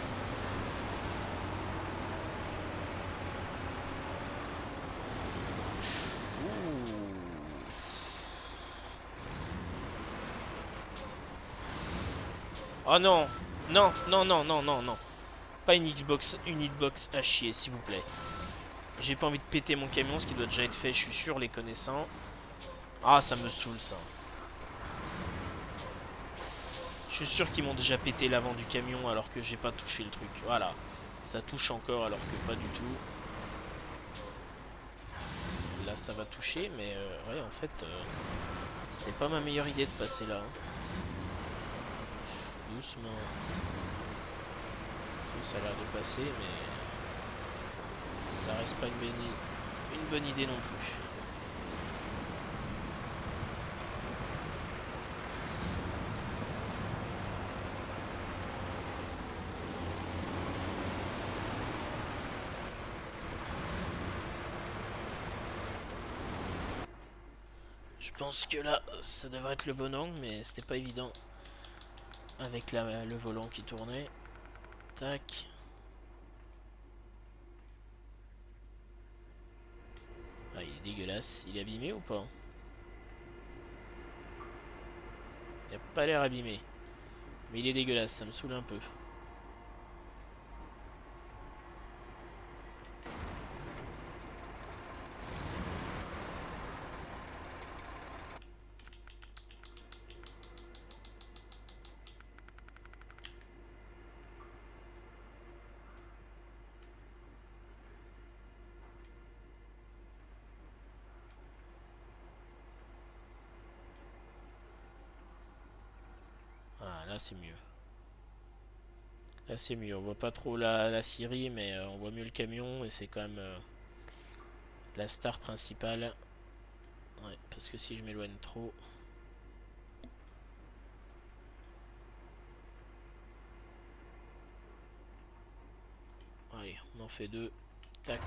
Oh non Non, non, non, non, non, non. Pas une Xbox, une hitbox à chier, s'il vous plaît. J'ai pas envie de péter mon camion, ce qui doit déjà être fait, je suis sûr, les connaissant. Ah, ça me saoule, ça. Je suis sûr qu'ils m'ont déjà pété l'avant du camion alors que j'ai pas touché le truc. Voilà. Ça touche encore alors que pas du tout. Là, ça va toucher, mais euh, ouais, en fait, euh, c'était pas ma meilleure idée de passer là. hein. Doucement. Ça a l'air de passer, mais ça reste pas une bonne, idée non plus. Je pense que là, ça devrait être le bon angle, mais c'était pas évident. Avec la, le volant qui tournait. Tac. Ah, il est dégueulasse. Il est abîmé ou pas Il a pas l'air abîmé. Mais il est dégueulasse, ça me saoule un peu. Ah, là c'est mieux. Là c'est mieux. On voit pas trop la, Syrie, mais euh, on voit mieux le camion et c'est quand même euh, la star principale. Ouais, parce que si je m'éloigne trop. Allez, on en fait deux. Tac.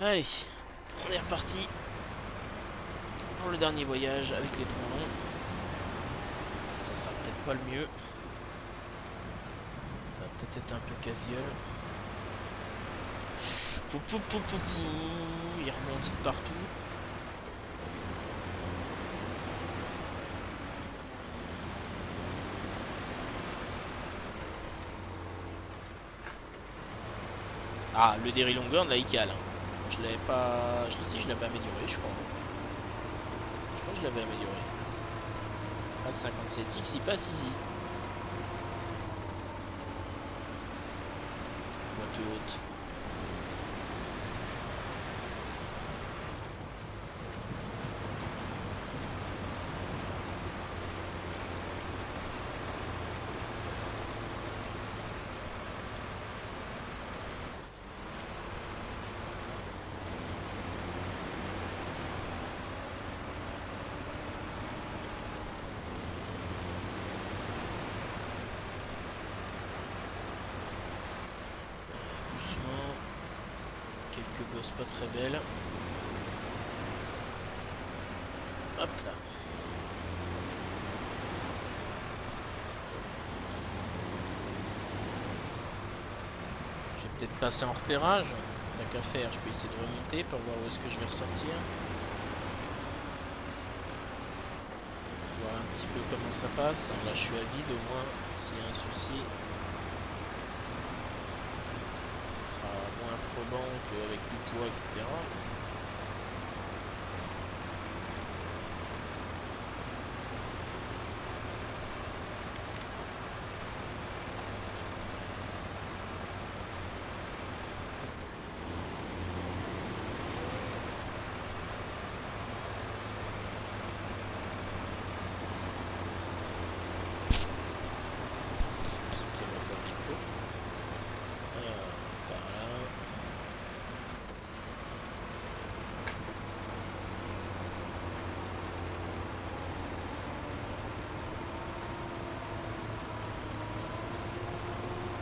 Allez, on est reparti pour le dernier voyage avec les trombons. Ça sera peut-être pas le mieux. Ça va peut-être être un peu casse-gueule. Pou, pou, pou, pou, pou. Il rebondit de partout. Ah, le Derry Longhorn, là, il hein. Je l'avais pas... Je sais, je l'avais amélioré, je crois. Je crois que je l'avais amélioré. 57x, il passe ici. Hop là. Je vais peut-être passer en repérage. Tant qu'à faire, je peux essayer de remonter pour voir où est-ce que je vais ressortir. Voir un petit peu comment ça passe. Là, je suis à vide au moins, s'il y a un souci. Ça sera moins qu'avec du poids, etc.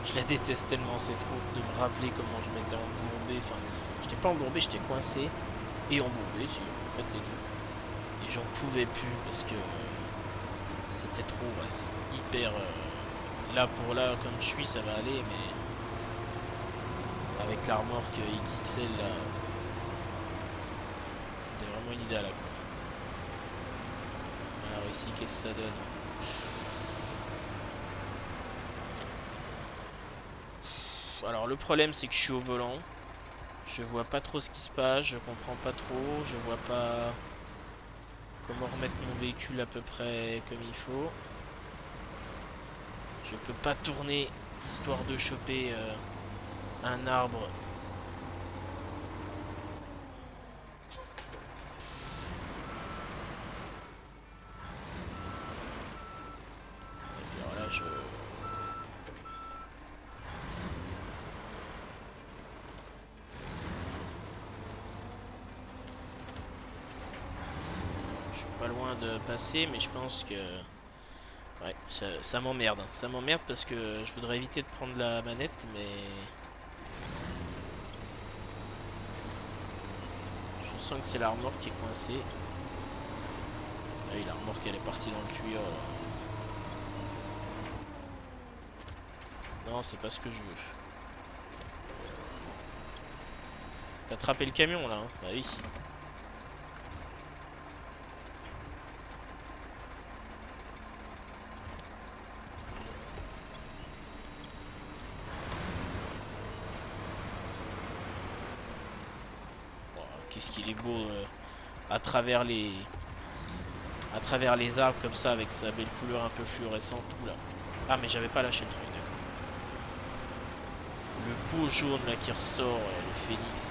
Je la déteste tellement c'est trop de me rappeler comment je m'étais embourbé. Enfin, j'étais pas embourbé, j'étais coincé. Et embourbé, si, en fait, les deux. Et j'en pouvais plus parce que c'était trop, c'est hyper... Euh, là, pour là, comme je suis, ça va aller, mais... Avec la remorque XXL, là... C'était vraiment une idée à la. Alors ici, qu'est-ce que ça donne? Alors le problème c'est que je suis au volant. Je vois pas trop ce qui se passe, je comprends pas trop, je vois pas comment remettre mon véhicule à peu près comme il faut. Je peux pas tourner histoire de choper euh, un arbre mais je pense que... Ouais, ça, m'emmerde. Ça m'emmerde parce que je voudrais éviter de prendre la manette, mais... Je sens que c'est la qui est coincée. Ah oui, la remorque elle est partie dans le tuyau. Non, c'est pas ce que je veux. T'as attrapé le camion là, hein Bah oui. qu'est-ce qu'il est beau euh, à travers les à travers les arbres comme ça avec sa belle couleur un peu fluorescente. là Ah mais j'avais pas lâché le truc Le beau jaune là qui ressort, le phénix.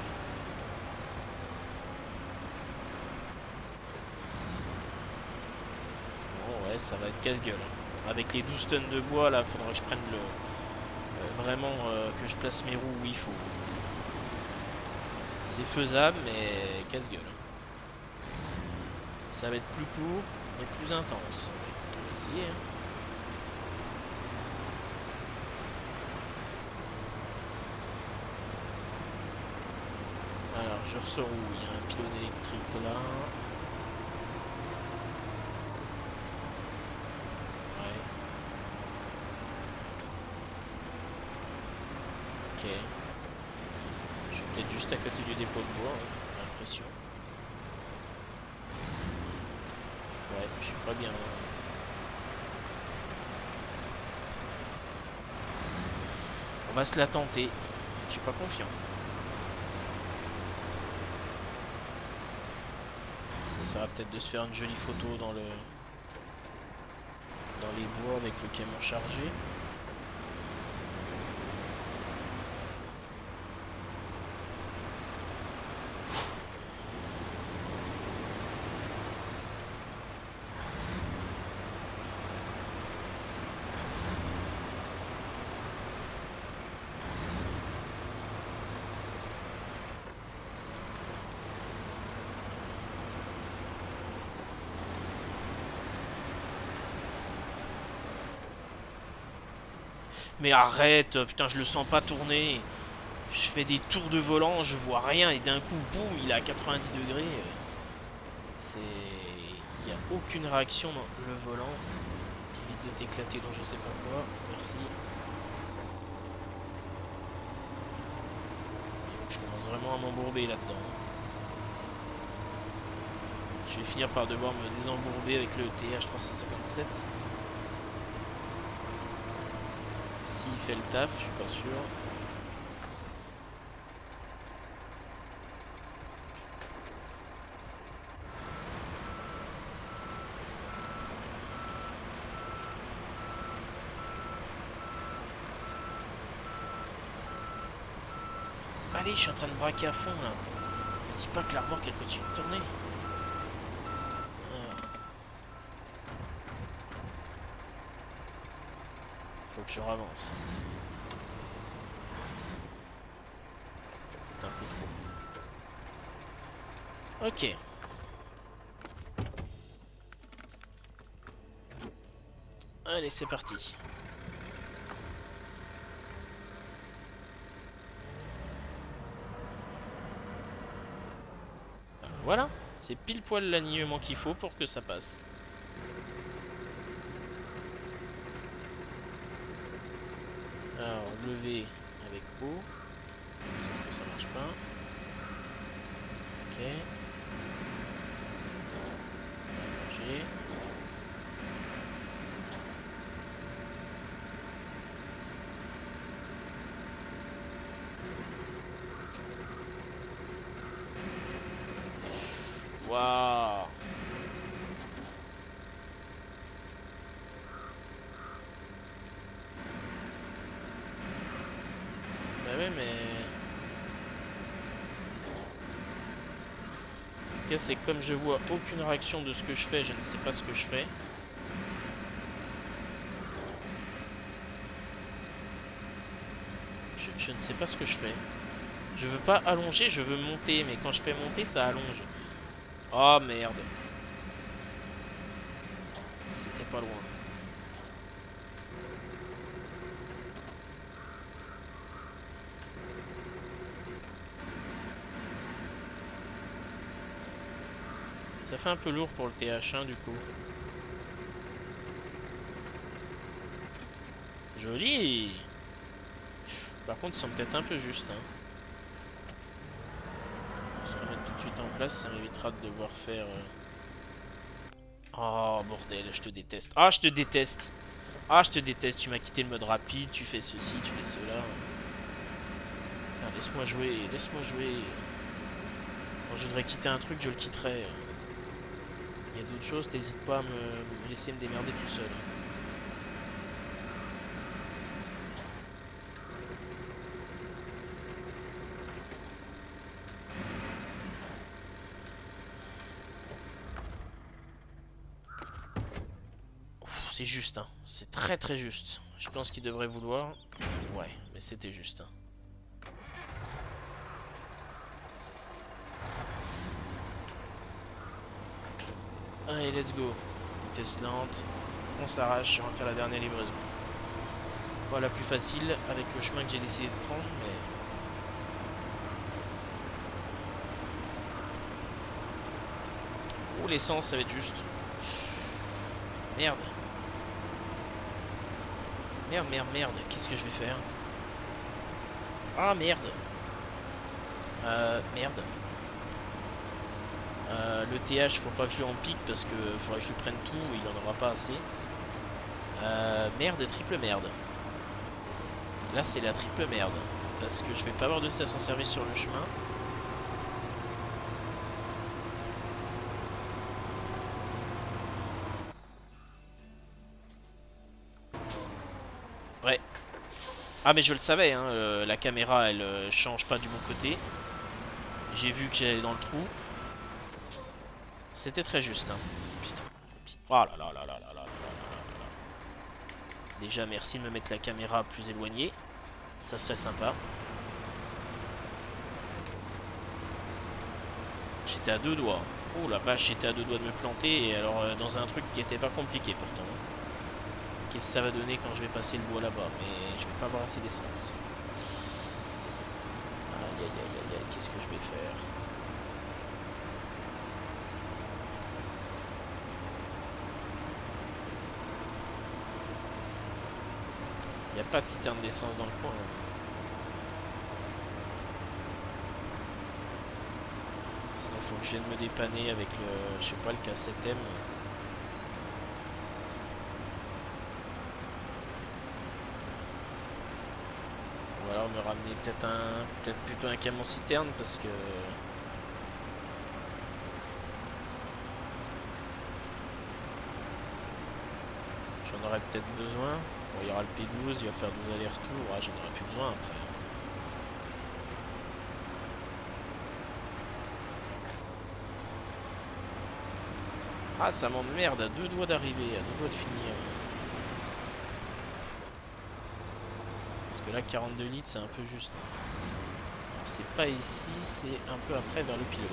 Bon ouais ça va être casse-gueule. Hein. Avec les 12 tonnes de bois là, faudrait que je prenne le. Euh, vraiment euh, que je place mes roues où il faut. C'est faisable, mais casse-gueule. Ça va être plus court et plus intense. On va essayer. Hein. Alors, je ressors où? Il y a un pylône électrique là. Ouais. Ok juste à côté du dépôt de bois, hein, j'ai l'impression. Ouais, je suis pas bien. On va se la tenter. Je suis pas confiant. Ça va peut-être de se faire une jolie photo dans le dans les bois avec le camion chargé. Mais arrête, putain, je le sens pas tourner. Je fais des tours de volant, je vois rien et d'un coup, boum, il est à 90 degrés. C'est... Il n'y a aucune réaction dans le volant. Évite de t'éclater dans je sais pas quoi. Merci. Je commence vraiment à m'embourber là-dedans. Je vais finir par devoir me désembourber avec le TH357. S'il le taf, je suis pas sûr. Allez, je suis en train de braquer à fond là. Dis pas que la remorque elle continue tourner. Trop. Ok. Allez, c'est parti. Voilà, c'est pile poil l'alignement qu'il faut pour que ça passe. Lever avec O. Sauf que ça marche pas. Ok. J'ai. Waouh Bah ouais mais... C'est comme je vois aucune réaction de ce que je fais, je ne sais pas ce que je fais. Je, je ne sais pas ce que je fais. Je veux pas allonger, je veux monter, mais quand je fais monter, ça allonge. Oh merde. C'était pas loin. Un peu lourd pour le TH1 du coup. Joli Par contre, ils sont peut-être un peu justes. Hein. Se remettre tout de suite en place, ça m'évitera de devoir faire... euh, Oh bordel, je te déteste. Ah, je te déteste. Ah, je te déteste. Tu m'as quitté le mode rapide, tu fais ceci, tu fais cela. Laisse-moi jouer, laisse-moi jouer. Quand je voudrais quitter un truc, je le quitterai. D'autres choses, t'hésites pas à me, laisser me démerder tout seul. C'est juste, hein. c'est très très juste. Je pense qu'il devrait vouloir. Ouais, mais c'était juste. hein. Allez, let's go. Vitesse lente. On s'arrache, on va faire la dernière livraison. La plus facile avec le chemin que j'ai décidé de prendre, mais... Oh, l'essence, ça va être juste. Merde. Merde, merde, merde. Qu'est-ce que je vais faire? Ah, merde. Euh, merde. Euh, le TH, faut pas que je lui en pique parce que faudrait que je lui prenne tout, il en aura pas assez. Euh, merde, triple merde. Là, c'est la triple merde. Parce que je vais pas avoir de station-service sur le chemin. Ouais. Ah, mais je le savais, hein, euh, la caméra, elle change pas du bon côté. J'ai vu que j'allais dans le trou. C'était très juste. Hein. Oh là là là là là là Déjà, merci de me mettre la caméra plus éloignée. Ça serait sympa. J'étais à deux doigts. Oh la vache, j'étais à deux doigts de me planter. Et alors, dans un truc qui était pas compliqué pourtant. Qu'est-ce que ça va donner quand je vais passer le bois là-bas Mais je vais pas avoir assez d'essence. Aïe aïe aïe aïe, aïe. qu'est-ce que je vais faire pas de citerne d'essence dans le coin. Sinon faut que je vienne me dépanner avec le, je sais pas, le K7M. Ou alors me ramener peut-être un, peut-être plutôt un camion citerne parce que j'en aurais peut-être besoin. Il y aura le P12, il va faire 12 allers-retours. Ah, j'en aurais plus besoin après. Ah, ça m'emmerde à deux doigts d'arriver, à deux doigts de finir. Parce que là, 42 litres, c'est un peu juste. C'est pas ici, c'est un peu après vers le pylône.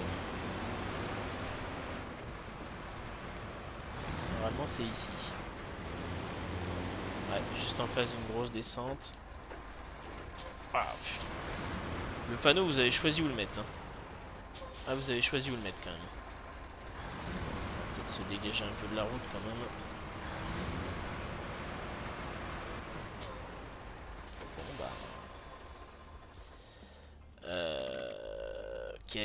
Normalement, c'est ici. Juste en face d'une grosse descente. Ah. Le panneau, vous avez choisi où le mettre. hein. Ah, vous avez choisi où le mettre quand même. Peut-être se dégager un peu de la route quand même. Bon bah. Euh... Ok.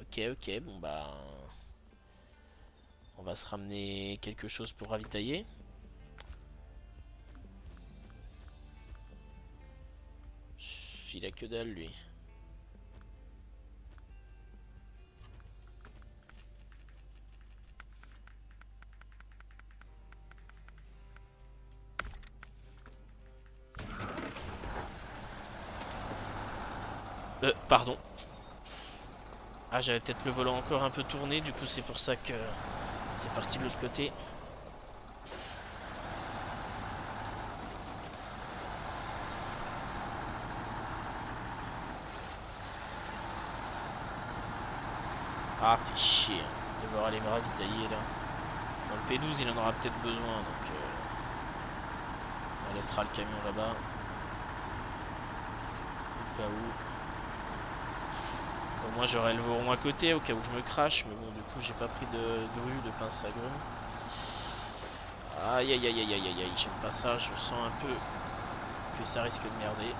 Ok, ok, bon bah. On va se ramener quelque chose pour ravitailler. Il a que dalle lui. Euh, pardon. Ah, j'avais peut-être le volant encore un peu tourné, du coup c'est pour ça que t'es parti de l'autre côté. Ah, chier. hein, Devoir aller me ravitailler là. Dans le P12, il en aura peut-être besoin, donc euh, on laissera le camion là-bas. Au cas où. Au moins j'aurai le voron à côté, au cas où je me crache, mais bon, du coup, j'ai pas pris de grue, de pince à grue. Aïe aïe aïe aïe aïe aïe aïe, j'aime pas ça, je sens un peu que ça risque de merder.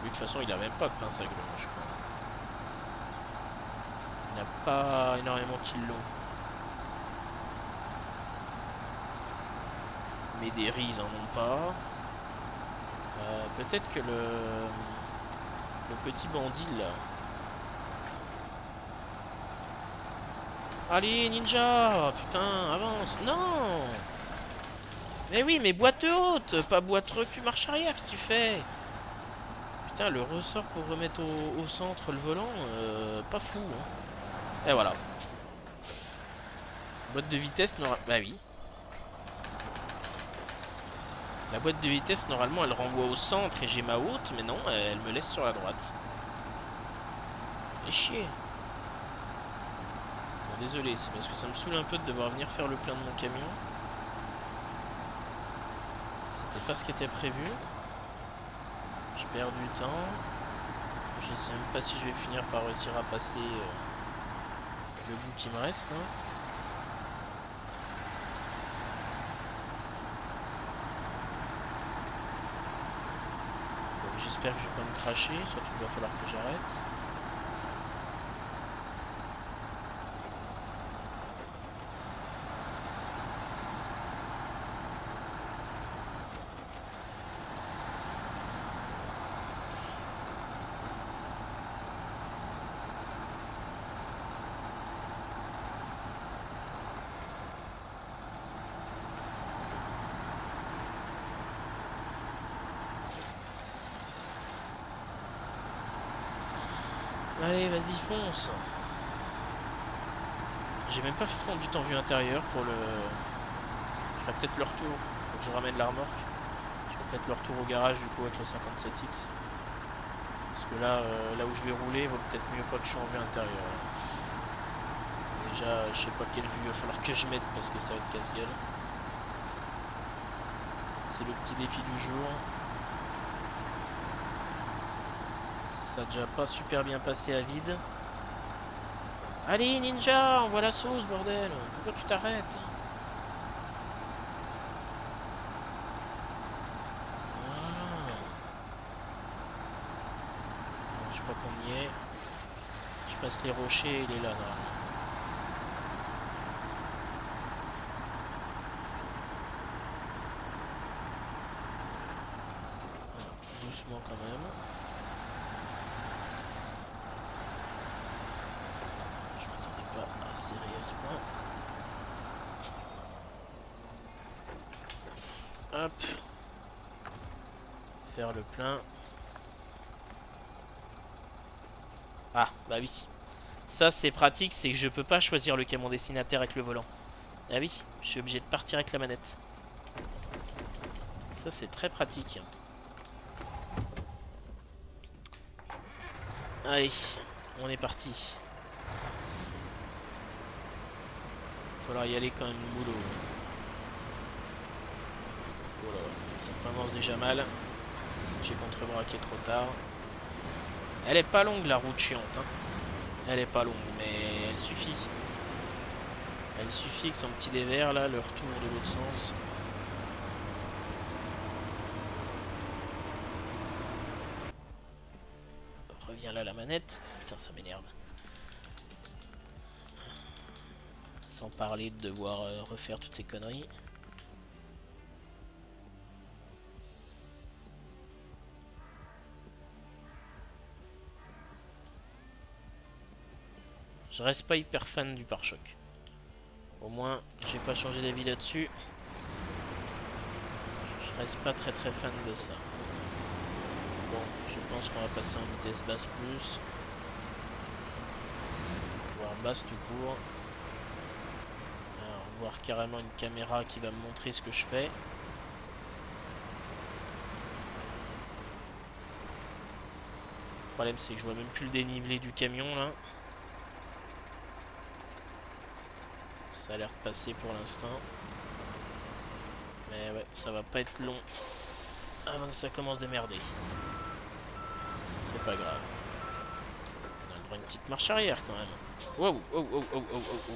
Lui, de toute façon, il a même pas de pince à je crois. Il n'y a pas énormément qui l'ont. Mais des riz, en ont pas. Euh, Peut-être que le... Le petit bandit, là... Allez, ninja Putain, avance Non Mais oui, mais boîte haute Pas boîte recul, marche arrière, que tu fais Le ressort pour remettre au, centre le volant, euh, pas fou. hein. Et voilà. Boîte de vitesse. Bah oui. La boîte de vitesse, normalement, elle renvoie au centre et j'ai ma haute, mais non, elle me laisse sur la droite. Et chier. Désolé, c'est parce que ça me saoule un peu de devoir venir faire le plein de mon camion. C'était pas ce qui était prévu. Je perds du temps. Je sais même pas si je vais finir par réussir à passer euh, le bout qui me reste. hein. J'espère que je vais pas me cracher, surtout qu'il va falloir que j'arrête. J'ai même pas fait prendre du temps vue intérieure pour le... Je ferai peut-être le retour, faut que je ramène la remorque. Je ferai peut-être le retour au garage du coup avec le 57X. Parce que là, euh, là où je vais rouler, il vaut peut-être mieux pas que je sois en vue intérieure. Déjà, je sais pas quelle vue il va falloir que je mette parce que ça va être casse-gueule. C'est le petit défi du jour. ça a déjà pas super bien passé à vide. Allez, ninja, envoie la sauce, bordel. Pourquoi tu t'arrêtes Voilà. Bon, Je crois qu'on y est. Je passe les rochers, il est là. Voilà, Doucement quand même. Je m'attendais pas à serrer à ce point. Hop. Faire le plein. Ah, bah oui. Ça, c'est pratique, c'est que je peux pas choisir le camion destinataire avec le volant. Ah oui, je suis obligé de partir avec la manette. Ça, c'est très pratique. Allez, on est parti. Falloir y aller quand même boulot. Oh ça commence déjà mal. J'ai contrebraqué trop tard. Elle est pas longue la route chiante. hein. Elle est pas longue, mais elle suffit. Elle suffit que son petit dévers là, le retour de l'autre sens. Reviens là la manette. Putain, ça m'énerve. Sans parler de devoir euh, refaire toutes ces conneries. Je reste pas hyper fan du pare-choc. Au moins, j'ai pas changé d'avis là-dessus. Je reste pas très très fan de ça. Bon, je pense qu'on va passer en vitesse basse plus. Voire basse tout court. Voir carrément une caméra qui va me montrer ce que je fais. Le problème c'est que je vois même plus le dénivelé du camion là. Ça a l'air de passer pour l'instant. Mais ouais, ça va pas être long avant que ça commence de merder. C'est pas grave. On a le droit à une petite marche arrière quand même. Wow, oh, oh, oh, oh, oh, oh.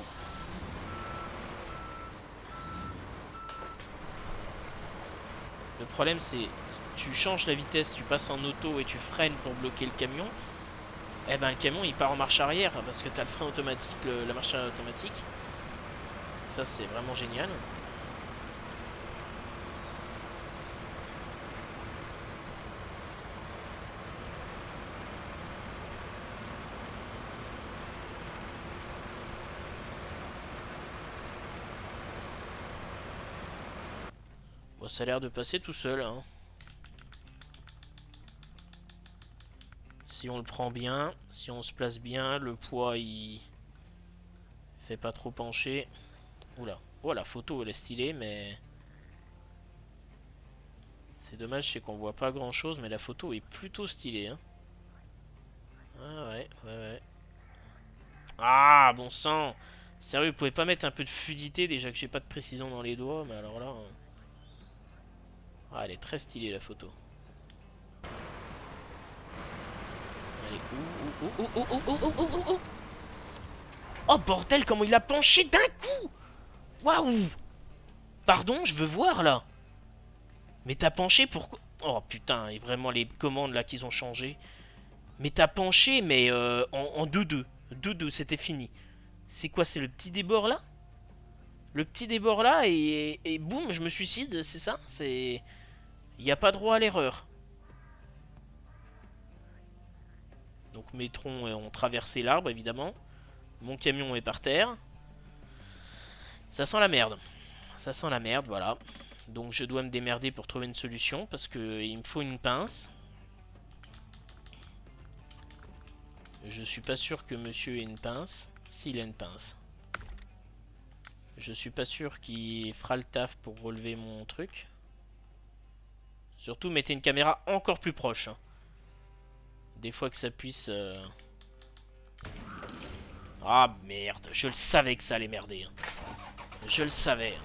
Le problème c'est, tu changes la vitesse, tu passes en auto et tu freines pour bloquer le camion. Eh ben le camion il part en marche arrière parce que t'as le frein automatique, le- la marche arrière automatique. Ça c'est vraiment génial. Bon, ça a l'air de passer tout seul. Hein. Si on le prend bien, si on se place bien, le poids il fait pas trop pencher. Oula, oh la photo elle est stylée mais c'est dommage c'est qu'on voit pas grand chose mais la photo est plutôt stylée hein. Ah ouais, ouais ouais. Ah bon sang Sérieux, vous pouvez pas mettre un peu de fluidité déjà que j'ai pas de précision dans les doigts mais alors là... hein. Ah elle est très stylée la photo. Allez, ouh, ouh, ouh, ouh, ouh, ouh, ouh, ouh, ouh, ouh. Oh bordel, comment il a penché d'un coup Waouh Pardon, je veux voir là. Mais t'as penché pourquoi Oh putain, et vraiment les commandes là qu'ils ont changé. Mais t'as penché, mais euh, en 2-2. 2-2, c'était fini. C'est quoi, c'est le petit débord là? Le petit débord là et, boum, je me suicide, c'est ça? C'est... Il a pas droit à l'erreur. Donc mes troncs ont traversé l'arbre évidemment. Mon camion est par terre. Ça sent la merde. Ça sent la merde, voilà. Donc je dois me démerder pour trouver une solution parce que il me faut une pince. Je suis pas sûr que monsieur ait une pince. S'il a une pince. Je suis pas sûr qu'il fera le taf pour relever mon truc. Surtout mettez une caméra encore plus proche. hein. Des fois que ça puisse... euh, Ah merde, je le savais que ça allait merder. Je le savais.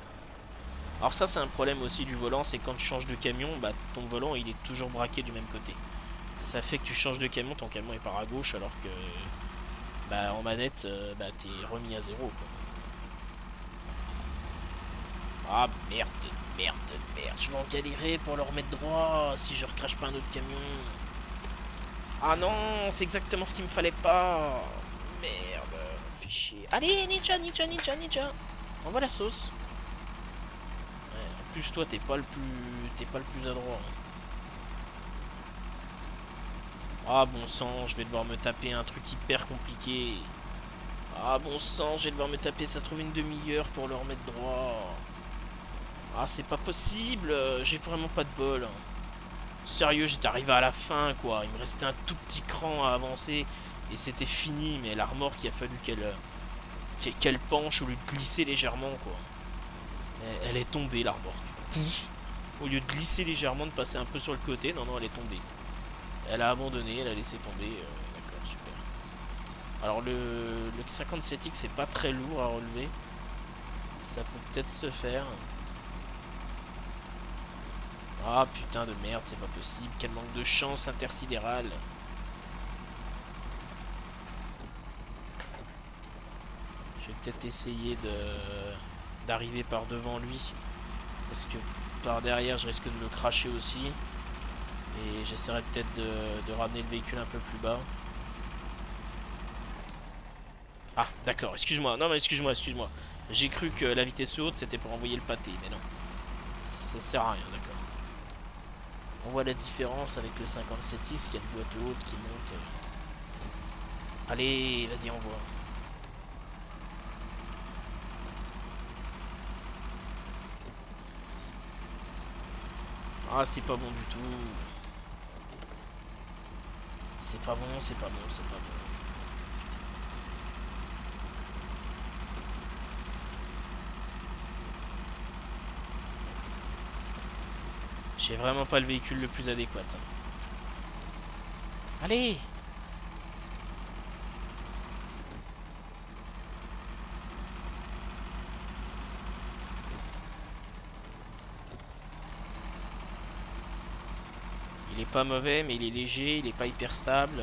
Alors ça c'est un problème aussi du volant, c'est quand tu changes de camion, bah ton volant il est toujours braqué du même côté. ça fait que tu changes de camion, ton camion est part à gauche alors que bah, en manette, euh, bah, t'es remis à zéro. Quoi. Ah merde, merde, merde, je vais en galérer pour le remettre droit si je recrache pas un autre camion. Ah non, c'est exactement ce qu'il me fallait pas. Merde, fichier. Allez, ninja, ninja, ninja, ninja. Envoie la sauce. en plus, toi, t'es pas le plus, t'es pas le plus adroit. Hein. Ah bon sang, je vais devoir me taper un truc hyper compliqué. Ah bon sang, je vais devoir me taper, ça se trouve une demi-heure pour le remettre droit. Ah c'est pas possible, j'ai vraiment pas de bol. Sérieux, j'étais arrivé à la fin quoi, il me restait un tout petit cran à avancer et c'était fini, mais l'armor qui a fallu qu'elle qu'elle penche au lieu de glisser légèrement quoi. Elle, est tombée l'armor. Au lieu de glisser légèrement, de passer un peu sur le côté, non non elle est tombée. Elle a abandonné, elle a laissé tomber. Euh, d'accord, super. Alors le, le 57X c'est pas très lourd à relever. Ça peut peut-être se faire. Ah putain de merde, c'est pas possible. Quel manque de chance intersidérale. Je vais peut-être essayer de d'arriver par devant lui. Parce que par derrière, je risque de me cracher aussi. Et j'essaierai peut-être de, ramener le véhicule un peu plus bas. Ah, d'accord, excuse-moi. Non, mais excuse-moi, excuse-moi. J'ai cru que la vitesse haute, c'était pour envoyer le pâté, mais non. Ça sert à rien, d'accord. On voit la différence avec le 57X qui a une boîte haute qui monte. Allez, vas-y, on voit. Ah, c'est pas bon du tout. C'est pas bon, c'est pas bon, c'est pas bon. J'ai vraiment pas le véhicule le plus adéquat. Allez Il est pas mauvais, mais il est léger, il est pas hyper stable.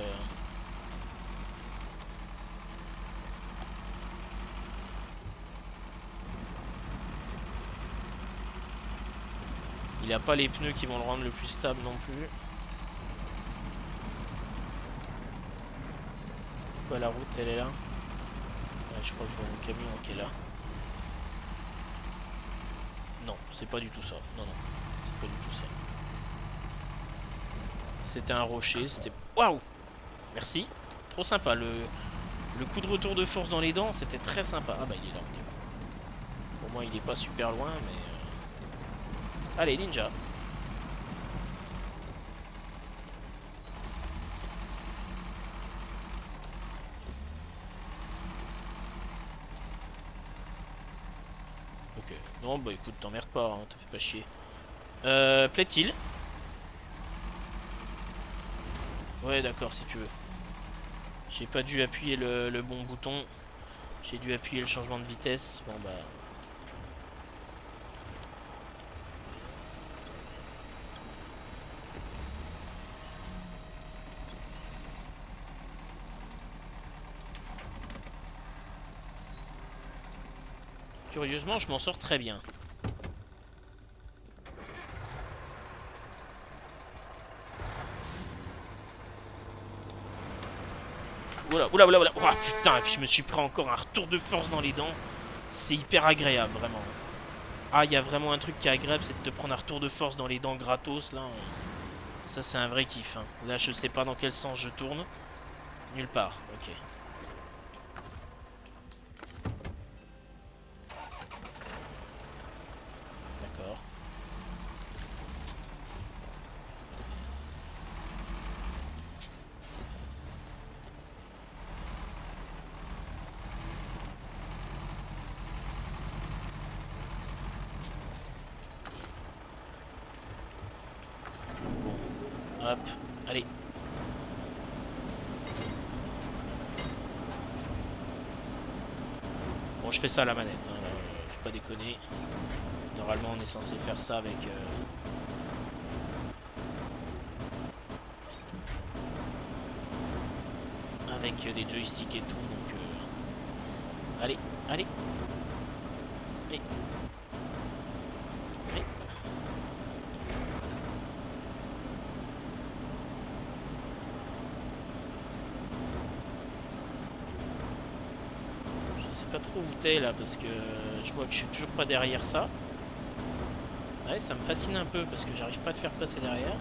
Il a pas les pneus qui vont le rendre le plus stable non plus. Quoi la route elle est là? Je crois que je vois mon camion qui est là. Non, c'est pas du tout ça. Non, non, c'est pas du tout ça. C'était un rocher, c'était... Waouh Merci. Trop sympa. Le... le coup de retour de force dans les dents, c'était très sympa. Ah bah il est là. Pour moi il est pas super loin, mais... Allez, ninja. Ok. Non, bah écoute, t'emmerdes pas, hein, te fais pas chier. Euh, plaît-il? Ouais, d'accord, si tu veux. J'ai pas dû appuyer le, bon bouton. J'ai dû appuyer le changement de vitesse. Bon, bah... Curieusement, je m'en sors très bien. Oula, oula, oula, oula. Oh, putain, et puis je me suis pris encore un retour de force dans les dents. C'est hyper agréable, vraiment. Ah, il y a vraiment un truc qui est agréable, c'est de te prendre un retour de force dans les dents gratos, là. Ça, c'est un vrai kiff. Hein. Là, je sais pas dans quel sens je tourne. Nulle part, ok. je fais ça à la manette. Hein, euh, je pas déconner. Normalement, on est censé faire ça avec... Euh, avec euh, des joysticks et tout, donc... Allez, allez Allez là parce que je vois que je suis toujours pas derrière ça. Ouais, ça me fascine un peu parce que j'arrive pas à te faire passer derrière.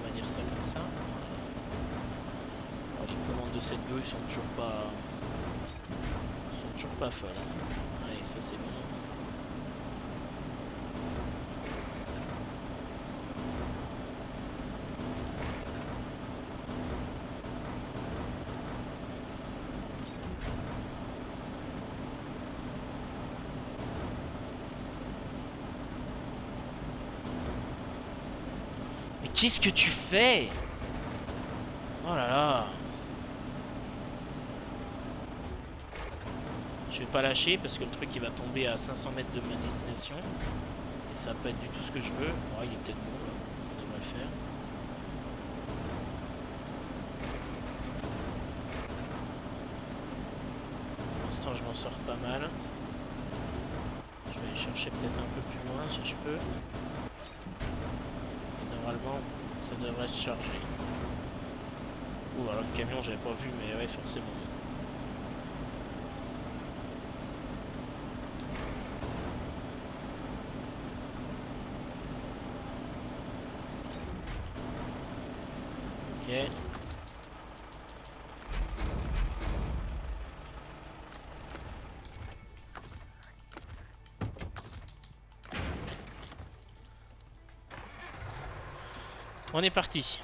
On va dire ça comme ça. Les commandes de cette grue sont toujours pas sont toujours pas folles. hein. Allez, ça c'est bon. Mais qu'est-ce que tu fais? Oh là là Je vais pas lâcher parce que le truc il va tomber à 500 mètres de ma destination. Et ça va pas être du tout ce que je veux. Oh, il est peut-être bon là. On devrait le faire. Pour l'instant je m'en sors pas mal. Je vais aller chercher peut-être un peu plus loin si je peux. Ça devrait se charger. Ouh alors le camion j'avais pas vu mais ouais forcément. On est parti.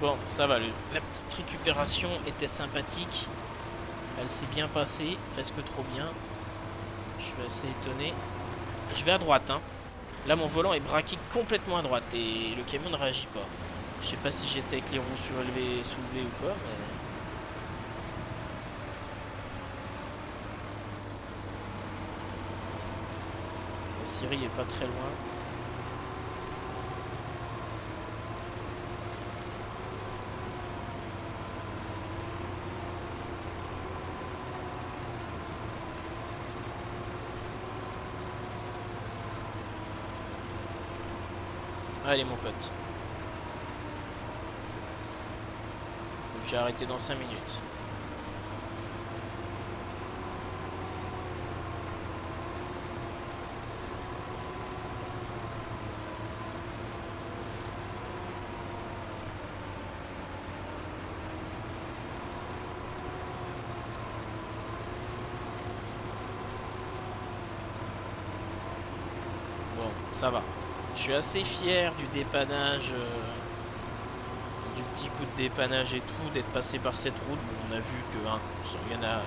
Bon, ça va, la petite récupération était sympathique. Elle s'est bien passée, presque trop bien. Je suis assez étonné. Je vais à droite, hein. Là, mon volant est braqué complètement à droite et le camion ne réagit pas. Je sais pas si j'étais avec les roues surélevées, soulevées ou quoi, mais... La Syrie est pas très loin. Allez mon pote. Faut que j'ai arrêté dans 5 minutes. Bon, ça va. Je suis assez fier du dépannage, euh, du petit coup de dépannage et tout, d'être passé par cette route. On a vu que, hein, il y en a euh,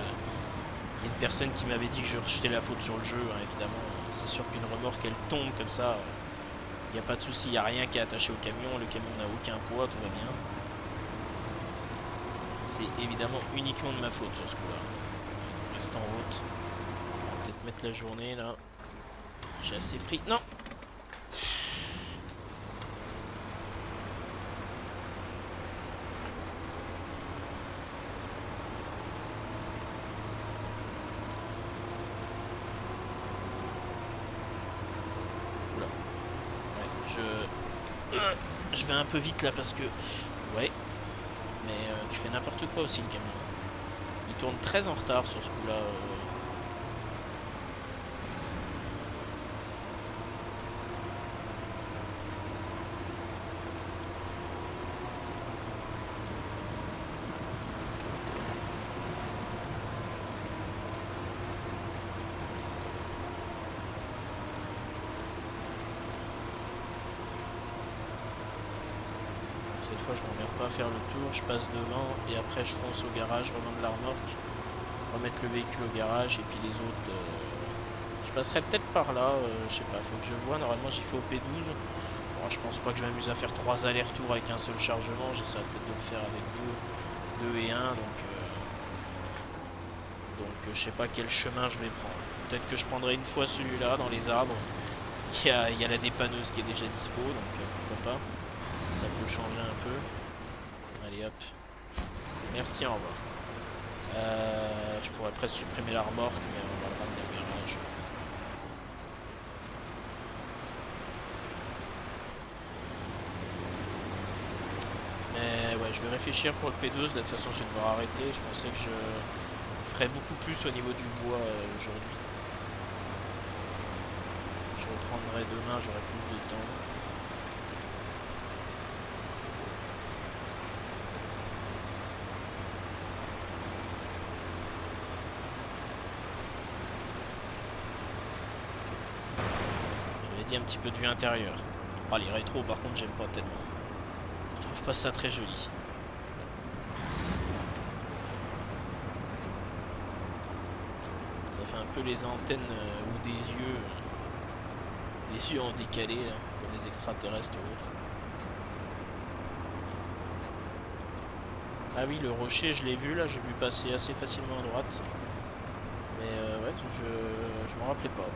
une personne qui m'avait dit que je rejetais la faute sur le jeu, hein, évidemment. C'est sûr qu'une remorque, elle tombe comme ça, il n'y a pas de souci, il n'y a rien qui est attaché au camion, le camion n'a aucun poids, tout va bien. C'est évidemment uniquement de ma faute sur ce coup-là. Reste en route. Peut-être mettre la journée là. J'ai assez pris. Non Oula. Ouais, je... Vais un peu vite là parce que... Ouais. Mais euh, tu fais n'importe quoi aussi le camion. Il tourne très en retard sur ce coup-là. euh. Cette fois, je m'emmerde pas à faire le tour, je passe devant et après je fonce au garage, revendre la remorque, remettre le véhicule au garage et puis les autres. euh, Je passerai peut-être par là, euh, je sais pas, faut que je vois. Normalement, j'y fais au P12. Bon, je pense pas que je m'amuse à faire trois allers-retours avec un seul chargement, j'essaierai peut-être de le faire avec deux, deux et un, donc. euh, Donc, euh, je sais pas quel chemin je vais prendre. Peut-être que je prendrai une fois celui-là dans les arbres. Il y, a, il y a la dépanneuse qui est déjà dispo, donc euh, pourquoi pas. Ça peut changer un peu. Merci, au revoir. Euh, je pourrais presque supprimer la remorque, mais on va le ramener au garage. Mais ouais, je vais réfléchir pour le P12. De toute façon, je vais devoir arrêter. Je pensais que je ferais beaucoup plus au niveau du bois euh, aujourd'hui. Je reprendrai demain, j'aurai plus de temps. J'avais dit un petit peu de vue intérieure. Ah, les rétros, par contre, j'aime pas tellement. Je trouve pas ça très joli. Ça fait un peu les antennes euh, ou des yeux. euh, des yeux en décalé, là, comme les extraterrestres ou autres. Ah oui, le rocher, je l'ai vu là, j'ai vu passer assez facilement à droite. Mais euh, ouais, je, je m'en rappelais pas.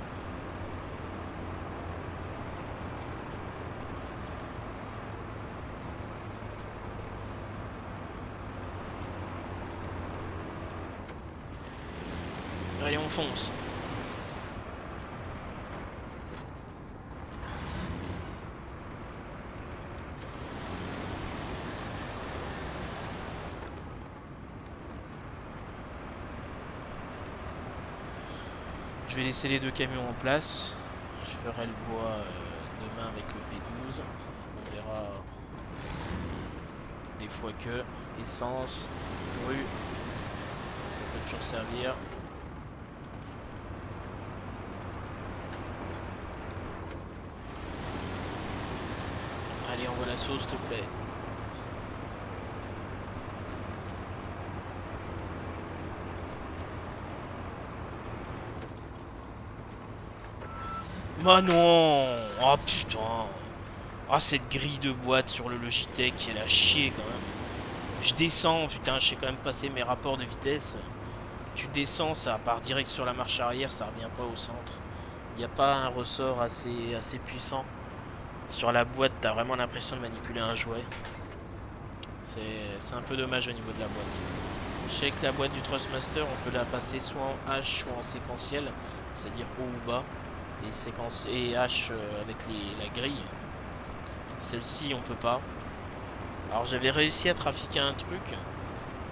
Allez, on Je vais laisser les deux camions en place. Je ferai le bois euh, demain avec le P12. On verra des fois que essence, grue, ça peut toujours servir. Sauce, s'il te non Oh putain Ah cette grille de boîte sur le Logitech, elle a chier quand même. Je descends, putain, je sais quand même passer mes rapports de vitesse. Tu descends, ça part direct sur la marche arrière, ça revient pas au centre. Il n'y a pas un ressort assez, assez puissant. Sur la boîte, t'as vraiment l'impression de manipuler un jouet. C'est un peu dommage au niveau de la boîte. Je sais que la boîte du Trustmaster, on peut la passer soit en H, soit en séquentiel, c'est-à-dire haut ou bas, et, séquence, H euh, avec la grille. Celle-ci, on peut pas. Alors j'avais réussi à trafiquer un truc,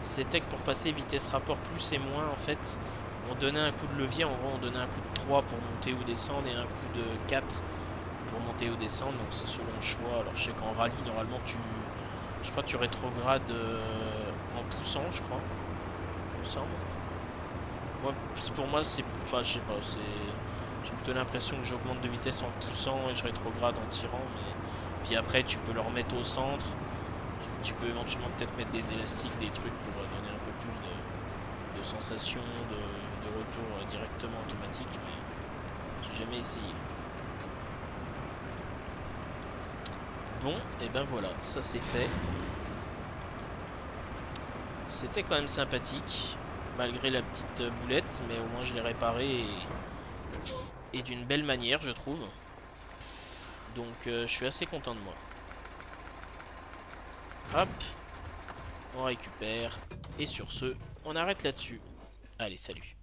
c'était que pour passer vitesse rapport plus et moins, en fait, on donnait un coup de levier, en gros on donnait un coup de 3 pour monter ou descendre, et un coup de 4 pour monter ou descendre, donc c'est selon le choix. Alors je sais qu'en rallye, normalement, tu, je crois que tu rétrogrades euh, en poussant, je crois. Moi, pour moi, c'est. Enfin, je sais pas, c'est. J'ai plutôt l'impression que j'augmente de vitesse en poussant et je rétrograde en tirant, mais. Puis après, tu peux le remettre au centre. Tu peux éventuellement peut-être mettre des élastiques, des trucs pour euh, donner un peu plus de, de sensation, de, de retour euh, directement automatique, mais j'ai jamais essayé. Bon, et ben voilà, ça c'est fait. C'était quand même sympathique, malgré la petite boulette, mais au moins je l'ai réparé et, et d'une belle manière, je trouve. Donc euh, je suis assez content de moi. Hop, on récupère. Et sur ce, on arrête là-dessus. Allez, salut.